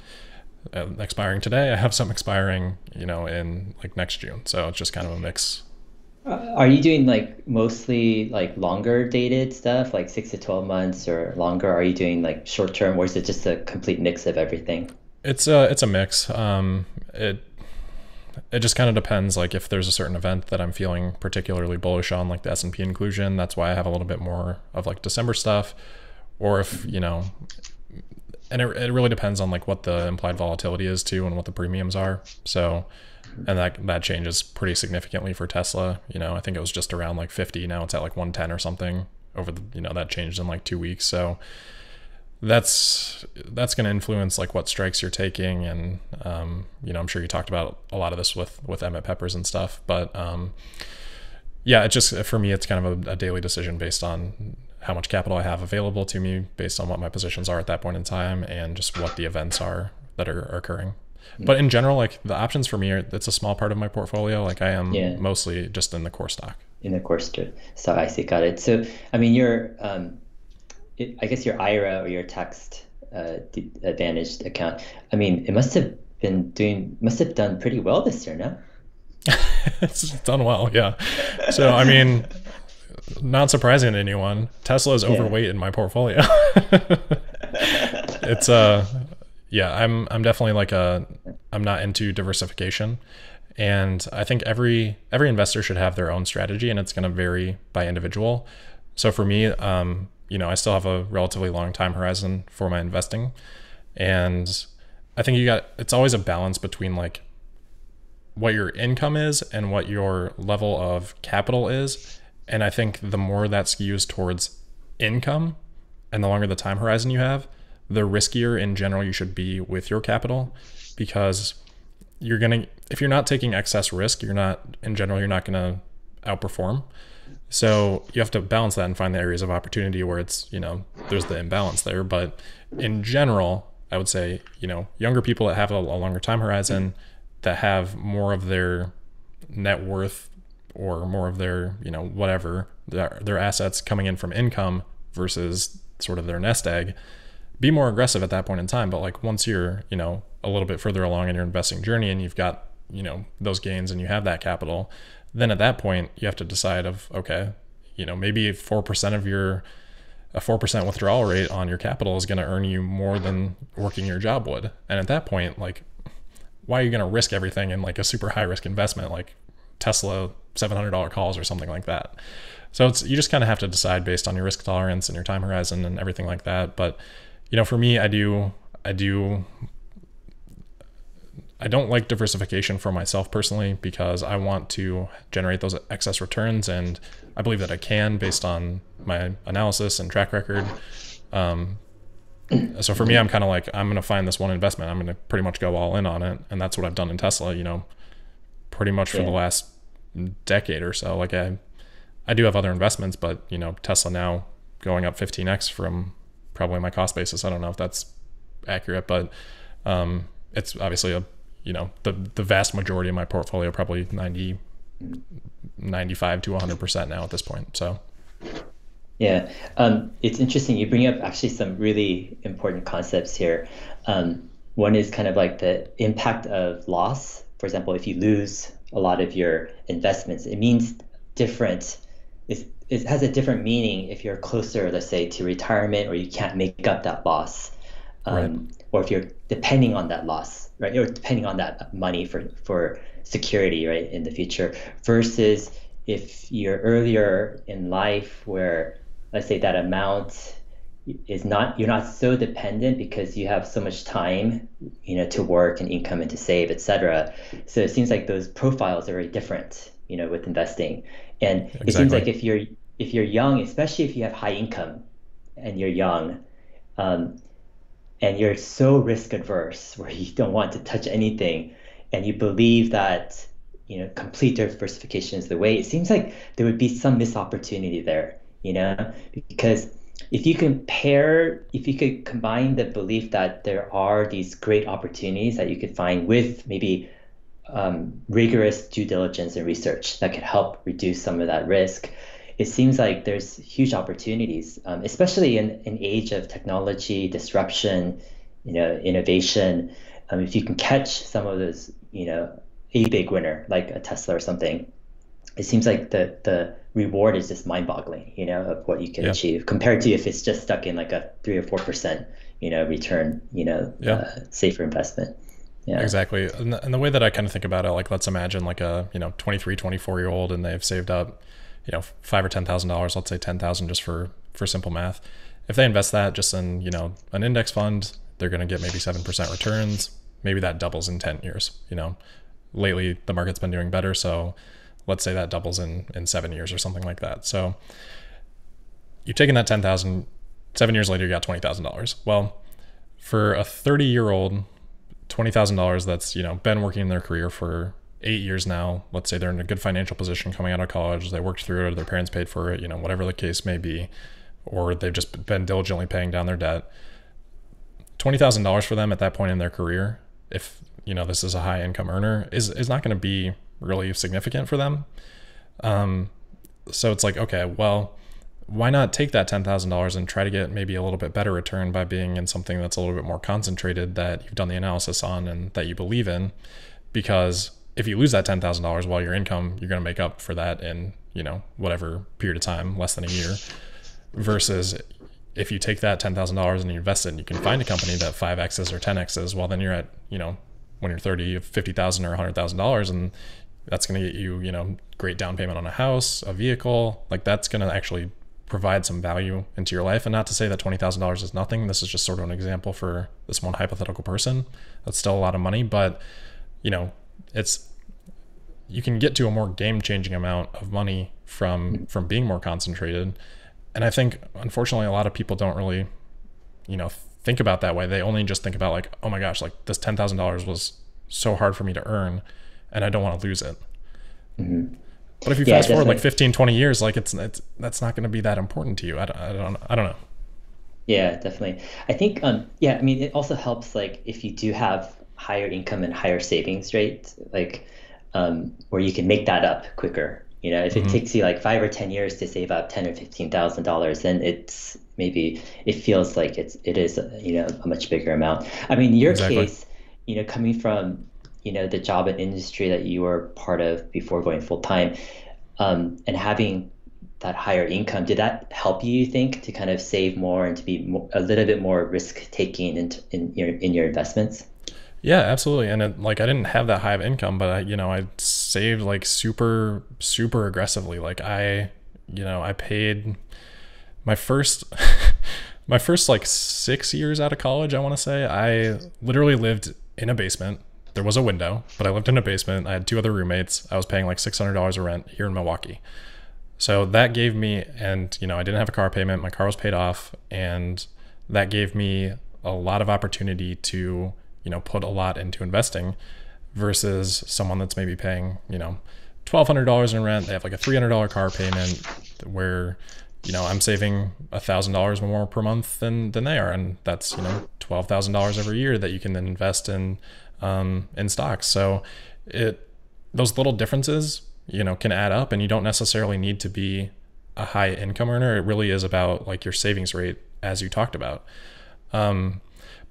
uh, expiring today. I have some expiring, you know, in like next June. So it's just kind of a mix Uh, Are you doing like mostly like longer dated stuff, like six to 12 months or longer? Are you doing like short term, or is it just a complete mix of everything? It's a it's a mix. Um, it it just kind of depends. Like if there's a certain event that I'm feeling particularly bullish on, like the S and P inclusion, that's why I have a little bit more of like December stuff. Or if you know, and it, it really depends on like what the implied volatility is too, and what the premiums are. So, and that that changes pretty significantly for Tesla. You know, I think it was just around like 50. Now it's at like 110 or something. Over the you know that changed in like two weeks. So that's that's going to influence like what strikes you're taking and um, you know i'm sure you talked about a lot of this with with emmet peppers and stuff but um, yeah it just for me it's kind of a, a, daily decision based on how much capital i have available to me based on what my positions are at that point in time and just what the events are that are, are occurring. But in general like the options for me are it's a small part of my portfolio. Like i am yeah. mostly just in the core stock. In the core stock So i see. Got it. So i mean you're um, it, I guess your IRA or your tax uh, advantaged account. I mean, it must have been doing must have done pretty well this year, no? it's done well, yeah. So I mean, not surprising to anyone, Tesla is overweight yeah. in my portfolio. it's uh yeah, I'm I'm definitely like a I'm not into diversification. And I think every every investor should have their own strategy and it's going to vary by individual. So for me, um, you know, I still have a relatively long time horizon for my investing. And I think you got it's always a balance between like what your income is and what your level of capital is. And I think the more that skews towards income and the longer the time horizon you have, the riskier in general you should be with your capital because you're going to if you're not taking excess risk, you're not in general you're not going to outperform. So you have to balance that and find the areas of opportunity where it's, you know, there's the imbalance there. But in general, I would say, you know, younger people that have a, a longer time horizon, that have more of their net worth or more of their, you know, whatever, their, their assets coming in from income versus sort of their nest egg, be more aggressive at that point in time. But like once you're, you know, a little bit further along in your investing journey and you've got, you know, those gains and you have that capital, then at that point you have to decide of okay you know maybe 4% of your a 4% withdrawal rate on your capital is going to earn you more than working your job would. And at that point like why are you going to risk everything in like a super high risk investment like tesla $700 calls or something like that? So it's you just kind of have to decide based on your risk tolerance and your time horizon and everything like that. But you know for me i do i do I don't like diversification for myself personally because I want to generate those excess returns, and I believe that I can based on my analysis and track record. Um, so for me, I'm kind of like I'm going to find this one investment. I'm going to pretty much go all in on it, and that's what I've done in Tesla. You know, pretty much for yeah. the last decade or so. Like I, I do have other investments, but you know, Tesla now going up 15x from probably my cost basis. I don't know if that's accurate, but um, it's obviously a you know the the vast majority of my portfolio probably 90 95 to 100% now at this point so. Yeah um, it's interesting you bring up actually some really important concepts here. Um, one is kind of like the impact of loss. For example if you lose a lot of your investments it means different it's, it has a different meaning if you're closer let's say to retirement or you can't make up that loss um, right. or if you're depending on that loss right? Or depending on that money for for security, right, in the future, versus if you're earlier in life where let's say that amount is not you're not so dependent because you have so much time you know to work and income and to save etc so it seems like those profiles are very different you know with investing and exactly. it seems like if you're if you're young especially if you have high income and you're young um, and you're so risk adverse where you don't want to touch anything and you believe that you know complete diversification is the way it seems like there would be some missed opportunity there you know? Because if you compare if you could combine the belief that there are these great opportunities that you could find with maybe um, rigorous due diligence and research that could help reduce some of that risk it seems like there's huge opportunities, um, especially in an age of technology disruption, you know, innovation. Um, if you can catch some of those, you know, a big winner like a Tesla or something, it seems like the the reward is just mind-boggling, you know, of what you can yeah. achieve compared to if it's just stuck in like a three or four percent, you know, return, you know, yeah. uh, safer investment. Yeah. Exactly. And the, and the way that I kind of think about it, like let's imagine like a, you know, 23, 24 year old and they've saved up, you know, five or ten thousand dollars, let's say ten thousand just for for simple math. If they invest that just in, you know, an index fund, they're gonna get maybe seven percent returns. Maybe that doubles in ten years. You know, lately the market's been doing better, so let's say that doubles in in seven years or something like that. So you've taken that ten thousand, seven years later you got twenty thousand dollars. Well, for a thirty year old, twenty thousand dollars that's you know been working in their career for eight years now. Let's say they're in a good financial position coming out of college, they worked through it, their parents paid for it, you know, whatever the case may be, or they've just been diligently paying down their debt. Twenty thousand dollars for them at that point in their career, if you know this is a high income earner, is is not going to be really significant for them. Um, so it's like, okay, well, why not take that $10,000 and try to get maybe a little bit better return by being in something that's a little bit more concentrated that you've done the analysis on and that you believe in? Because if you lose that $10,000 while your income, you're going to make up for that in, you know, whatever period of time, less than a year, versus if you take that $10,000 and you invest it and you can find a company that 5Xs or 10Xs, well, then you're at, you know, when you're 30, 50,000 or $100,000 and that's going to get you, you know, great down payment on a house, a vehicle. Like that's going to actually provide some value into your life. And not to say that $20,000 is nothing. This is just sort of an example for this one hypothetical person. That's still a lot of money, but you know, it's you can get to a more game-changing amount of money from from being more concentrated. And I think unfortunately a lot of people don't really you know, think about that way. They only just think about like, "Oh my gosh, like this $10,000 was so hard for me to earn." and I don't want to lose it. Mm-hmm. But if you yeah, fast forward like 15, 20 years, like it's, it's that's not going to be that important to you. I don't, I don't, I don't know. Yeah, definitely. I think, um, yeah, I mean, it also helps like if you do have higher income and higher savings rate, like um, where you can make that up quicker. You know, if it mm-hmm. takes you like five or ten years to save up ten or fifteen thousand dollars, then it's maybe it feels like it's it is you know a much bigger amount. I mean, in your exactly. case, you know, coming from you know the job and industry that you were part of before going full time, um, and having that higher income, did that help you, you think, to kind of save more and to be more, a little bit more risk taking in, in your in your investments? Yeah, absolutely. And it, like I didn't have that high of income, but I, you know, I saved like super super aggressively. Like I, you know, I paid my first my first like 6 years out of college, I want to say, I literally lived in a basement there was a window, but I lived in a basement. I had two other roommates. I was paying like $600 a rent here in Milwaukee. So that gave me, and you know, I didn't have a car payment. My car was paid off, and that gave me a lot of opportunity to, you know, put a lot into investing versus someone that's maybe paying, you know, $1,200 in rent. They have like a $300 car payment where, you know, I'm saving $1,000 more per month than, than they are. And that's, you know, $12,000 every year that you can then invest in um, in stocks. So it those little differences, you know, can add up, and you don't necessarily need to be a high income earner. It really is about like your savings rate, as you talked about. Um,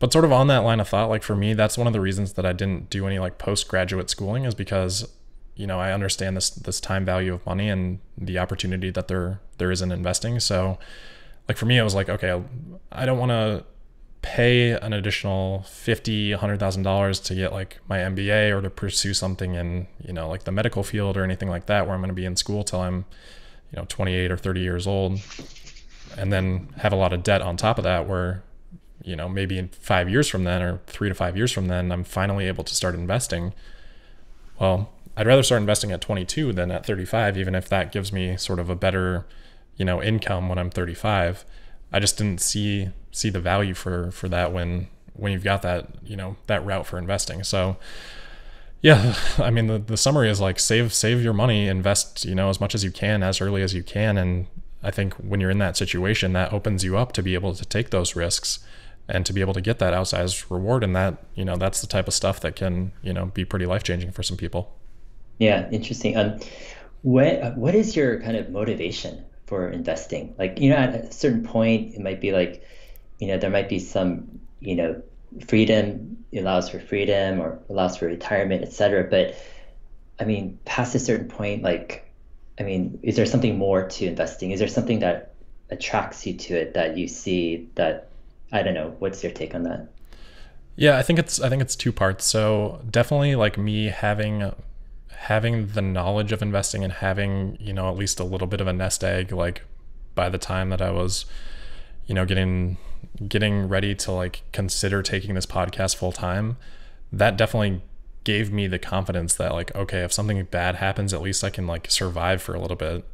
but sort of on that line of thought, like for me, that's one of the reasons that I didn't do any like postgraduate schooling is because you know I understand this this time value of money and the opportunity that there there is in investing. So like for me, it was like okay, I don't want to pay an additional fifty, hundred thousand dollars to get like my MBA or to pursue something in you know like the medical field or anything like that, where I'm going to be in school till I'm you know 28 or 30 years old, and then have a lot of debt on top of that, where you know maybe in five years from then or three to five years from then, I'm finally able to start investing. Well, I'd rather start investing at 22 than at 35, even if that gives me sort of a better you know income when I'm 35 I just didn't see see the value for for that when when you've got that you know that route for investing. So yeah, I mean the, the summary is like save save your money, invest you know as much as you can as early as you can, and I think when you're in that situation, that opens you up to be able to take those risks and to be able to get that outsized reward. And that you know that's the type of stuff that can you know be pretty life changing for some people. Yeah, interesting. Um, what what is your kind of motivation for investing. Like, you know, at a certain point, it might be like, you know, there might be some, you know, freedom allows for freedom or allows for retirement, et cetera. But I mean, past a certain point, like, I mean, is there something more to investing? Is there something that attracts you to it that you see that I don't know? What's your take on that? Yeah, I think it's I think it's two parts. So definitely like me having having the knowledge of investing and having you know at least a little bit of a nest egg like by the time that I was you know getting getting ready to like consider taking this podcast full time that definitely gave me the confidence that like okay if something bad happens at least I can like survive for a little bit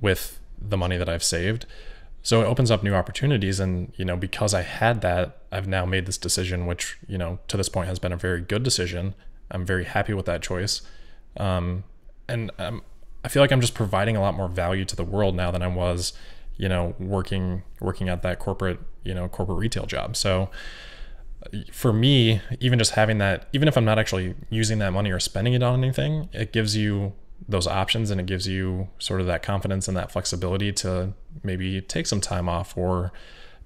with the money that I've saved so it opens up new opportunities and you know because I had that I've now made this decision which you know to this point has been a very good decision. I'm very happy with that choice. Um, and um, I feel like I'm just providing a lot more value to the world now than I was you know working working at that corporate you know corporate retail job. So for me, even just having that, even if I'm not actually using that money or spending it on anything, it gives you those options and it gives you sort of that confidence and that flexibility to maybe take some time off or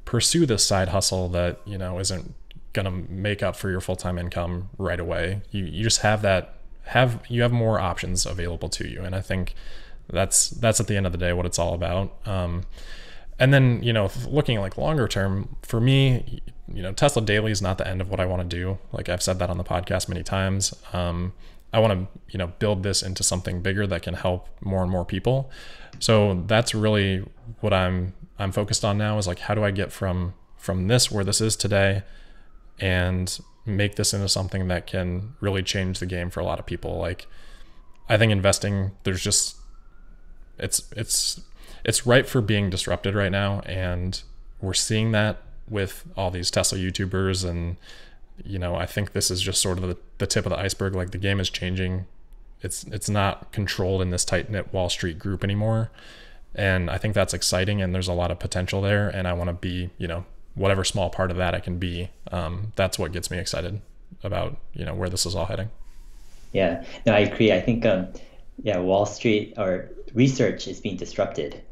pursue this side hustle that, you know, isn't going to make up for your full-time income right away. You, you just have that, have, you have more options available to you. And I think that's, that's at the end of the day, what it's all about. Um, and then, you know, looking like longer term for me, you know, Tesla Daily is not the end of what I want to do. Like I've said that on the podcast many times. Um, I want to, you know, build this into something bigger that can help more and more people. So that's really what I'm I'm focused on now is like how do I get from from this where this is today and make this into something that can really change the game for a lot of people. Like I think investing there's just it's it's it's ripe for being disrupted right now and we're seeing that with all these Tesla YouTubers and you know, I think this is just sort of the, the tip of the iceberg. Like the game is changing. It's it's not controlled in this tight knit Wall Street group anymore. And I think that's exciting and there's a lot of potential there. And I want to be, you know, whatever small part of that I can be. Um, that's what gets me excited about, you know, where this is all heading. Yeah, no, I agree. I think, um, yeah, Wall Street or research is being disrupted.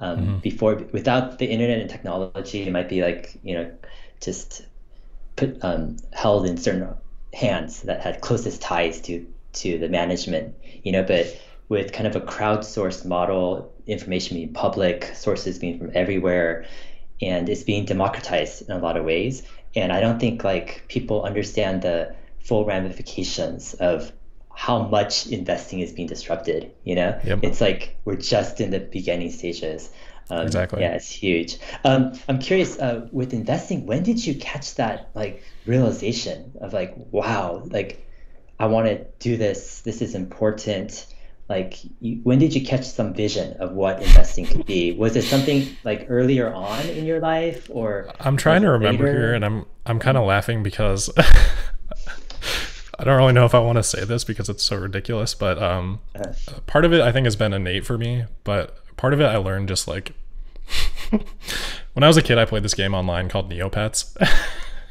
Um, mm-hmm. Before, without the internet and technology, it might be like you know, just put um, held in certain hands that had closest ties to to the management. You know, but with kind of a crowdsourced model, information being public, sources being from everywhere, and it's being democratized in a lot of ways. And I don't think like people understand the full ramifications of how much investing is being disrupted. You know, yep. it's like we're just in the beginning stages. Um, exactly. Yeah, it's huge. Um, I'm curious uh, with investing. When did you catch that like realization of like, wow, like I want to do this. This is important. Like, you, when did you catch some vision of what investing could be? Was it something like earlier on in your life, or I'm trying to remember later? here, and I'm I'm kind of laughing because I don't really know if I want to say this because it's so ridiculous, but um, uh, part of it I think has been innate for me, but part of it I learned just like when I was a kid, I played this game online called Neopets.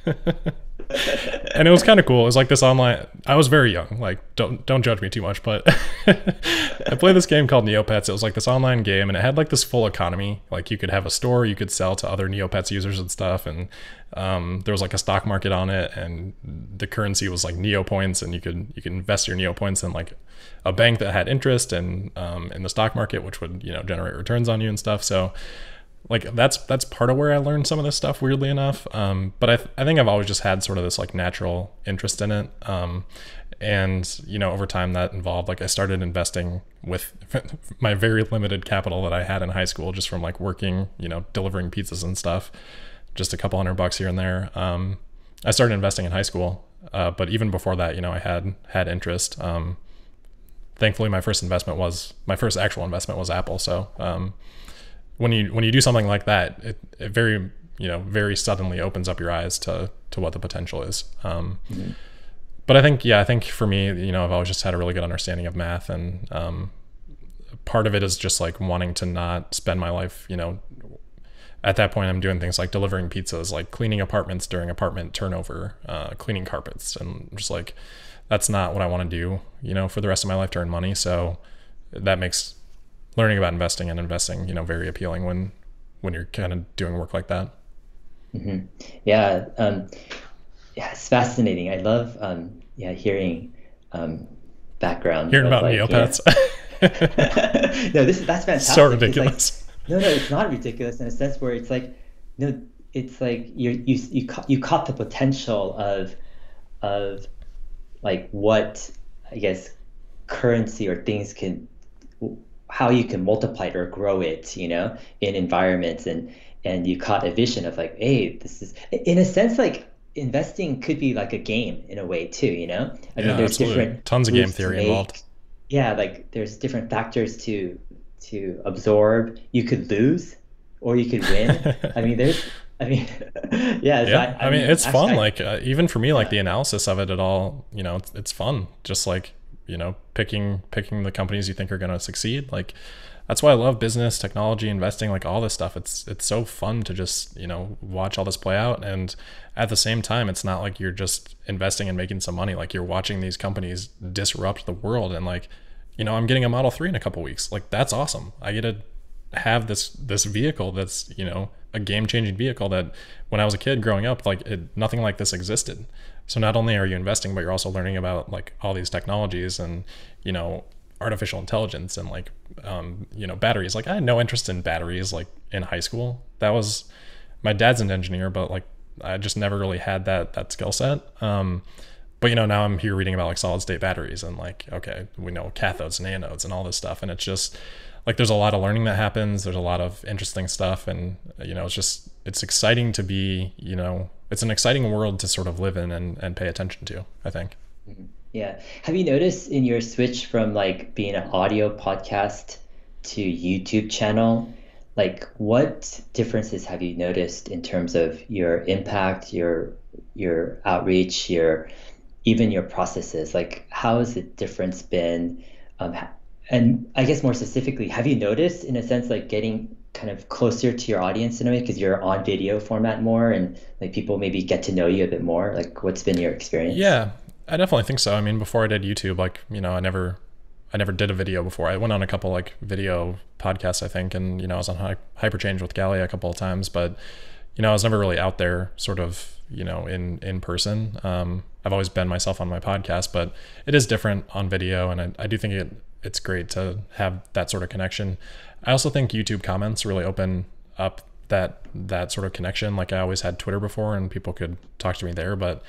and it was kind of cool. It was like this online. I was very young. Like, don't don't judge me too much, but I played this game called Neopets. It was like this online game, and it had like this full economy. Like, you could have a store, you could sell to other Neopets users and stuff, and um, there was like a stock market on it, and the currency was like Neo points, and you could you could invest your Neo points in like a bank that had interest and um, in the stock market, which would you know generate returns on you and stuff. So like that's that's part of where I learned some of this stuff weirdly enough. Um, but I, th- I think I've always just had sort of this like natural interest in it. Um, and you know over time that involved like I started investing with my very limited capital that I had in high school just from like working you know delivering pizzas and stuff, just a couple hundred bucks here and there. Um, I started investing in high school, uh, but even before that, you know I had had interest. Um, thankfully, my first investment was my first actual investment was Apple, so um, when you when you do something like that, it, it very you know very suddenly opens up your eyes to to what the potential is. Um, mm-hmm. But I think yeah, I think for me, you know, I've always just had a really good understanding of math, and um, part of it is just like wanting to not spend my life, you know. At that point, I'm doing things like delivering pizzas, like cleaning apartments during apartment turnover, uh, cleaning carpets, and just like that's not what I want to do, you know, for the rest of my life to earn money. So that makes learning about investing and investing, you know, very appealing when when you're kind of doing work like that. Mm-hmm. Yeah, um, yeah, it's fascinating. I love um, yeah hearing um, background. Hearing about like, Neopets. no, this is that's fantastic. So ridiculous. Like, no, no, it's not ridiculous in a sense where it's like, no, it's like you you you caught, you caught the potential of of like what I guess currency or things can how you can multiply it or grow it, you know, in environments and and you caught a vision of like, hey, this is in a sense like investing could be like a game in a way too, you know? I yeah, mean there's absolutely. different tons of game theory involved. Yeah, like there's different factors to to absorb. You could lose or you could win. I mean there's I mean, yeah. Yeah. I, I, mean, it's actually, fun. I, like, uh, even for me, like the analysis of it at all, you know, it's, it's fun. Just like, you know, picking, picking the companies you think are going to succeed. Like, that's why I love business, technology, investing, like all this stuff. It's, it's so fun to just, you know, watch all this play out. And at the same time, it's not like you're just investing and making some money. Like, you're watching these companies disrupt the world. And like, you know, I'm getting a Model 3 in a couple weeks. Like, that's awesome. I get to have this this vehicle that's you know a game changing vehicle that when I was a kid growing up, like it, nothing like this existed. So not only are you investing, but you're also learning about like all these technologies and you know artificial intelligence and like um, you know batteries. Like I had no interest in batteries like in high school. That was my dad's an engineer, but like I just never really had that that skill set. Um, but you know now I'm here reading about like solid state batteries and like okay we know cathodes and anodes and all this stuff and it's just like there's a lot of learning that happens there's a lot of interesting stuff and you know it's just it's exciting to be you know it's an exciting world to sort of live in and, and pay attention to i think. Mm-hmm. yeah. Have you noticed in your switch from like being an audio podcast to youtube channel like what differences have you noticed in terms of your impact your your outreach your even your processes? Like how has the difference been? Um, and I guess more specifically, have you noticed in a sense like getting kind of closer to your audience in a way because you're on video format more and like people maybe get to know you a bit more? Like what's been your experience? Yeah, I definitely think so. I mean, before I did YouTube, like, you know, I never I never did a video before. I went on a couple like video podcasts, I think, and you know, I was on Hyperchange with Gali a couple of times, but you know, I was never really out there sort of, you know, in in person. Um, I've always been myself on my podcast, but it is different on video, and I, I do think it it's great to have that sort of connection. I also think YouTube comments really open up that that sort of connection. Like I always had Twitter before, and people could talk to me there, but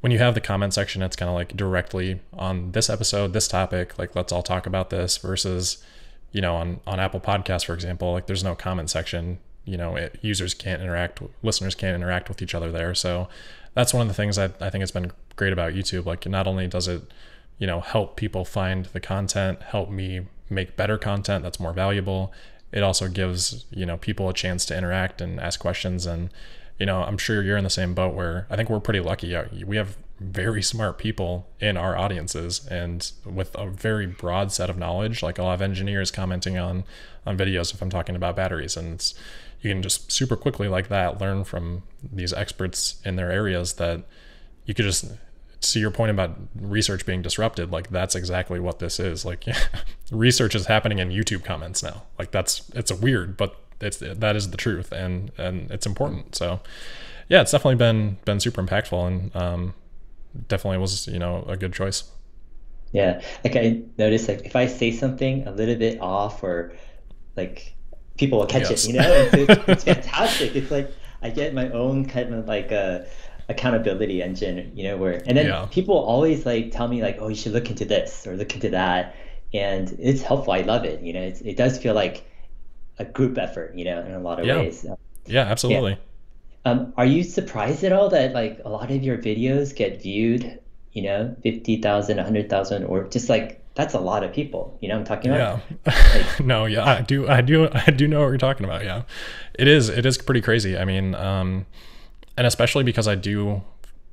when you have the comment section, it's kind of like directly on this episode, this topic, like let's all talk about this versus, you know, on, on Apple Podcasts, for example, like there's no comment section, you know, it, users can't interact, listeners can't interact with each other there. So that's one of the things I, I think has been great about YouTube. Like not only does it you know, help people find the content, help me make better content that's more valuable. It also gives, you know, people a chance to interact and ask questions. And, you know, I'm sure you're in the same boat where I think we're pretty lucky. We have very smart people in our audiences and with a very broad set of knowledge. Like I'll have engineers commenting on on videos if I'm talking about batteries and it's you can just super quickly like that learn from these experts in their areas that you could just to your point about research being disrupted, like that's exactly what this is. Like research is happening in YouTube comments now. Like that's it's a weird, but it's that is the truth and and it's important. So yeah, it's definitely been been super impactful and um, definitely was you know a good choice. Yeah, like I noticed like if I say something a little bit off or like people will catch yes. it, you know, it's, it's fantastic. It's like I get my own kind of like a uh, accountability engine, you know, where and then yeah. people always like tell me like, oh, you should look into this or look into that, and it's helpful. I love it. You know, it does feel like a group effort, you know, in a lot of yeah. ways. Yeah, absolutely. Yeah. Um, are you surprised at all that like a lot of your videos get viewed, you know, 50,000, 100,000 or just like that's a lot of people, you know I'm talking about? Yeah. Like, no, yeah, I do I do I do know what you're talking about. Yeah. It is it is pretty crazy. I mean, um and especially because I do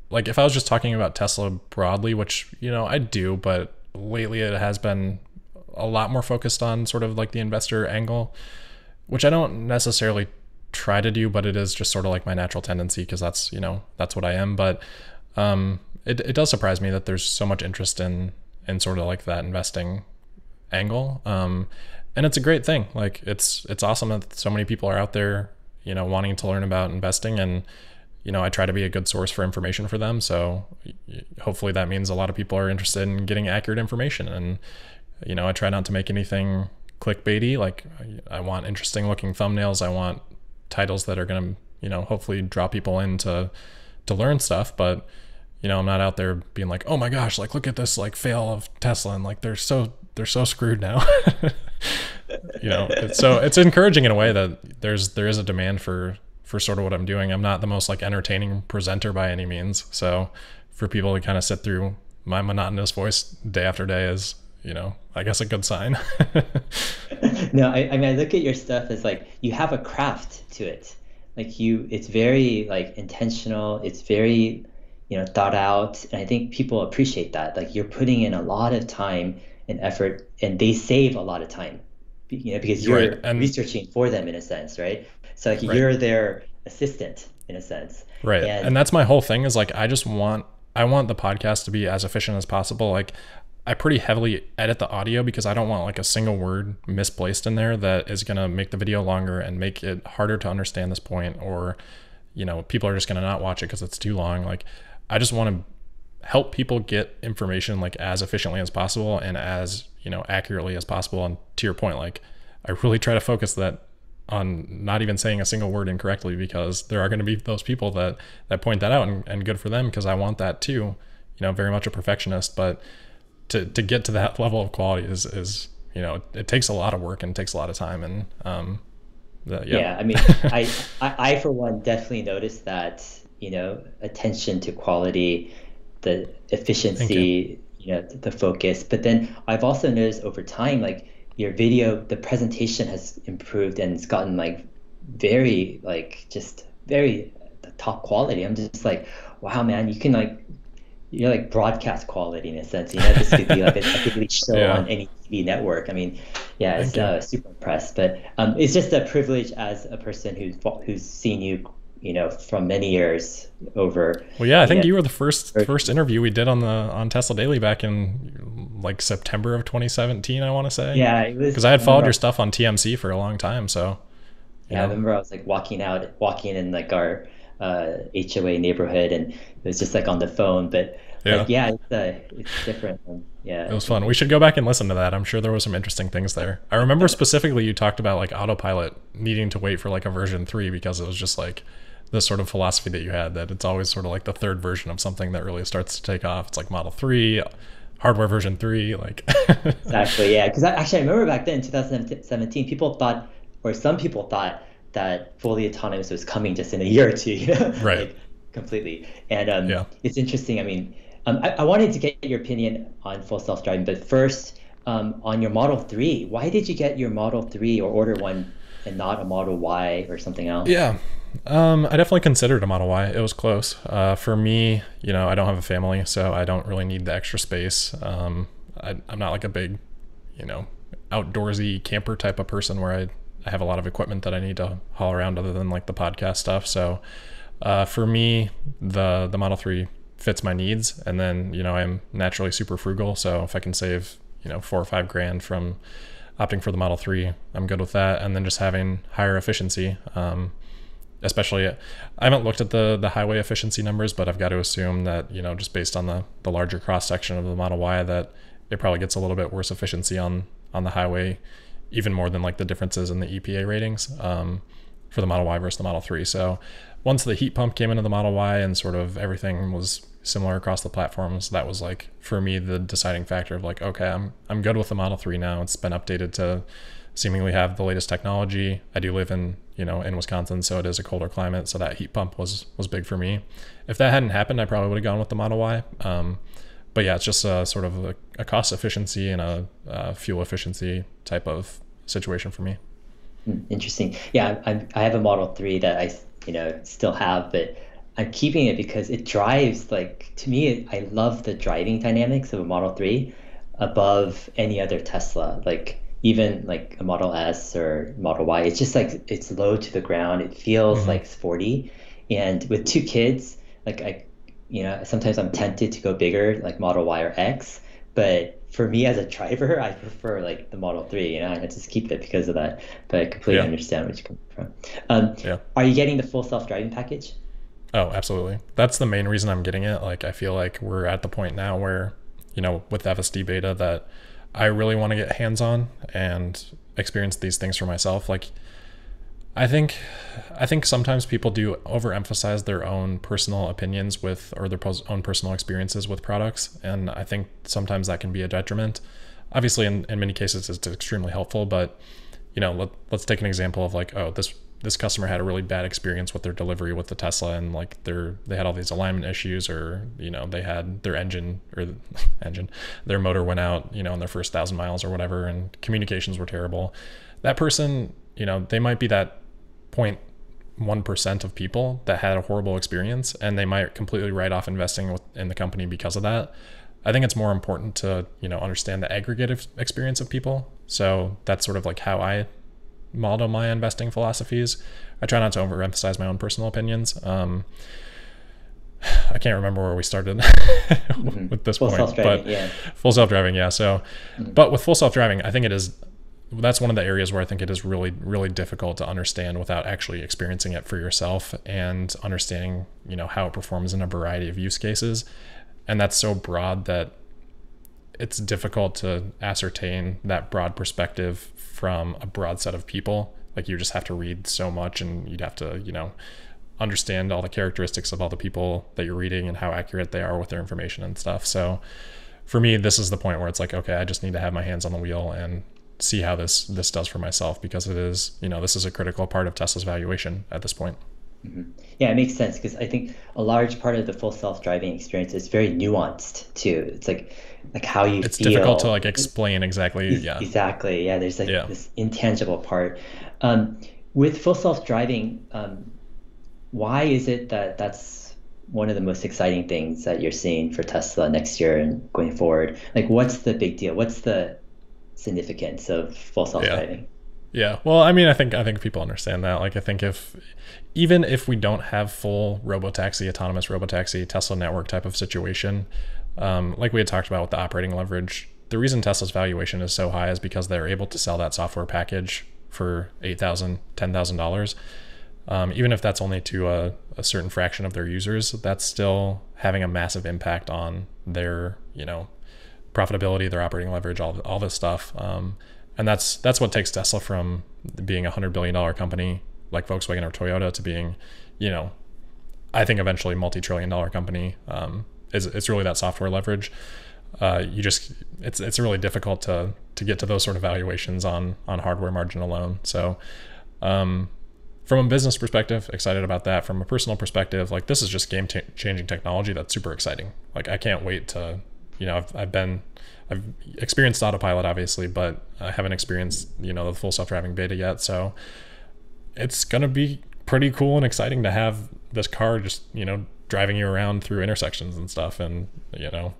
like if I was just talking about Tesla broadly, which you know I do, but lately it has been a lot more focused on sort of like the investor angle, which I don't necessarily try to do, but it is just sort of like my natural tendency because that's you know that's what I am. But um, it it does surprise me that there's so much interest in in sort of like that investing angle. Um, and it's a great thing. Like it's it's awesome that so many people are out there, you know, wanting to learn about investing and you know, I try to be a good source for information for them. So hopefully that means a lot of people are interested in getting accurate information. And you know, I try not to make anything clickbaity. Like I want interesting looking thumbnails. I want titles that are going to, you know, hopefully draw people in to, to learn stuff. But, you know, I'm not out there being like, oh my gosh, like look at this like fail of Tesla and like they're so they're so screwed now. you know, so it's encouraging in a way that there's there is a demand for for sort of what I'm doing. I'm not the most like entertaining presenter by any means. So for people to kind of sit through my monotonous voice day after day is, you know, I guess a good sign. no, I, I mean, I look at your stuff as like you have a craft to it. Like you, it's very like intentional. It's very, you know, thought out. And I think people appreciate that. Like you're putting in a lot of time and effort and they save a lot of time, you know, because you're right. and, researching for them in a sense, right? So like right. you're their assistant in a sense. Right. And, and that's my whole thing is like, I just want, I want the podcast to be as efficient as possible. Like I pretty heavily edit the audio because I don't want like a single word misplaced in there that is going to make the video longer and make it harder to understand this point or you know, people are just going to not watch it because it's too long. Like I just want to help people get information like as efficiently as possible and as, you know, accurately as possible and to your point like I really try to focus that on not even saying a single word incorrectly because there are going to be those people that that point that out and, and good for them because I want that too. You know, very much a perfectionist, but to to get to that level of quality is is you know it takes a lot of work and takes a lot of time and um the, yeah. yeah. I mean I, I I for one definitely noticed that you know attention to quality, the efficiency, you. know the focus, but then I've also noticed over time like your video, the presentation has improved and it's gotten like very like just very top quality. I'm just like, wow, man, you can like you're like broadcast quality in a sense. You know, this could be like a, complete show yeah. on any TV network. I mean, yeah, it's uh, super impressed. But um, it's just a privilege as a person who's who's seen you you know from many years over. Well yeah i think you were the first first interview we did on the on tesla daily back in like september of 2017 i want to say. Yeah because i had followed your stuff on tmc for a long time so yeah know. i remember i was like walking out walking in like our uh, hoa neighborhood and it was just like on the phone but yeah, like, yeah it's, uh, it's different yeah. It was fun. We should go back and listen to that. I'm sure there was some interesting things there. I remember specifically you talked about like autopilot needing to wait for like a version 3 because it was just like the sort of philosophy that you had that it's always sort of like the third version of something that really starts to take off. It's like Model 3, hardware version 3, like Exactly, yeah, cuz actually I remember back then in 2017 people thought or some people thought that fully autonomous was coming just in a year or two, you know? Right. like, completely. And um, yeah. it's interesting. I mean, um, I, I, wanted to get your opinion on full self-driving, but first um, on your Model 3, why did you get your Model 3 or order one and not a Model Y or something else? Yeah, um, I definitely considered a Model Y. It was close. Uh, for me, you know, I don't have a family, so I don't really need the extra space. Um, I, am not like a big, you know, outdoorsy camper type of person where I, I have a lot of equipment that I need to haul around other than like the podcast stuff. So uh, for me, the the Model 3 fits my needs. And then, you know, I'm naturally super frugal. So if I can save, you know, four or five grand from opting for the Model 3, I'm good with that. And then just having higher efficiency. Um, especially I haven't looked at the the highway efficiency numbers, but I've got to assume that you know just based on the the larger cross section of the Model Y that it probably gets a little bit worse efficiency on on the highway, even more than like the differences in the EPA ratings um, for the Model Y versus the Model 3. So once the heat pump came into the Model Y and sort of everything was similar across the platforms, that was like for me the deciding factor of like okay, I'm I'm good with the Model 3 now. It's been updated to seemingly have the latest technology. I do live in you know in Wisconsin, so it is a colder climate, so that heat pump was was big for me. If that hadn't happened, I probably would have gone with the Model Y. Um, but yeah, it's just a sort of a, a cost efficiency and a, a, fuel efficiency type of situation for me. Hmm, interesting. Yeah, I, I have a Model Three that I you know still have, but I'm keeping it because it drives like to me. I love the driving dynamics of a Model Three above any other Tesla. Like even like a Model S or Model Y, it's just like it's low to the ground. It feels mm-hmm. like sporty. And with two kids, like I, you know, sometimes I'm tempted to go bigger, like Model Y or X. But for me as a driver, I prefer like the Model 3. You know, I just keep it because of that. But I completely yeah. understand where you're coming from. Um, yeah. Are you getting the full self-driving package? Oh, absolutely. That's the main reason I'm getting it. Like, I feel like we're at the point now where, you know, with FSD beta that I really want to get hands on and experience these things for myself. Like, I think, I think sometimes people do overemphasize their own personal opinions with or their own personal experiences with products, and I think sometimes that can be a detriment. Obviously, in, in many cases, it's extremely helpful, but you know, let, let's take an example of like, oh, this this customer had a really bad experience with their delivery with the Tesla and like their they had all these alignment issues or you know they had their engine or engine their motor went out you know in their first thousand miles or whatever and communications were terrible. That person you know they might be that 0.1% of people that had a horrible experience and they might completely write off investing with, in the company because of that. I think it's more important to you know understand the aggregate experience of people. So that's sort of like how i model my investing philosophies. I try not to overemphasize my own personal opinions. Um, I can't remember where we started mm-hmm. with this full point, but yeah. full self-driving, yeah. So, mm-hmm. but with full self-driving, I think it is that's one of the areas where I think it is really really difficult to understand without actually experiencing it for yourself and understanding, you know, how it performs in a variety of use cases. And that's so broad that it's difficult to ascertain that broad perspective from a broad set of people. Like you just have to read so much and you'd have to, you know, understand all the characteristics of all the people that you're reading and how accurate they are with their information and stuff. So for me, this is the point where it's like, okay, I just need to have my hands on the wheel and see how this this does for myself because it is, you know, this is a critical part of Tesla's valuation at this point. Mm-hmm. Yeah, it makes sense because I think a large part of the full self-driving experience is very nuanced too. It's like like how you it's feel. difficult to like explain exactly yeah exactly yeah there's like yeah. this intangible part um, with full self-driving um, why is it that that's one of the most exciting things that you're seeing for tesla next year and going forward like what's the big deal what's the significance of full self-driving yeah. Yeah. Well, I mean, I think I think people understand that. Like, I think if even if we don't have full robotaxi, autonomous robotaxi, Tesla network type of situation, um, like we had talked about with the operating leverage, the reason Tesla's valuation is so high is because they're able to sell that software package for $8,000, $10,000. Um, even if that's only to a, a, certain fraction of their users, that's still having a massive impact on their, you know, profitability, their operating leverage, all, all this stuff. Um, and that's that's what takes Tesla from being a hundred billion dollar company like Volkswagen or Toyota to being, you know, I think eventually multi-trillion dollar company. Um, it's, it's really that software leverage. Uh, you just it's it's really difficult to to get to those sort of valuations on on hardware margin alone. So um, from a business perspective, excited about that. From a personal perspective, like this is just game t- changing technology that's super exciting. Like I can't wait to, you know, I've, I've been, I've experienced autopilot obviously, but I haven't experienced, you know, the full self driving beta yet. So it's gonna be pretty cool and exciting to have this car just, you know, driving you around through intersections and stuff. And you know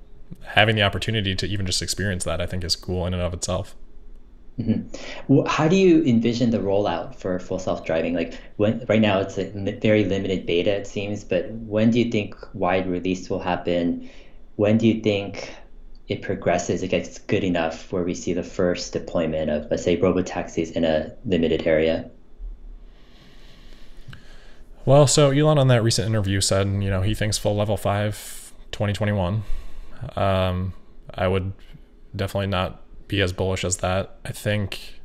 having the opportunity to even just experience that i think is cool in and of itself. Mm-hmm. well, how do you envision the rollout for full self-driving? Like when right now it's a very limited beta it seems but when do you think wide release will happen? When do you think it progresses it gets good enough where we see the first deployment of let's say robo taxis in a limited area well, so Elon on that recent interview said, you know, he thinks full level 5 2021. Um, I would definitely not be as bullish as that. I think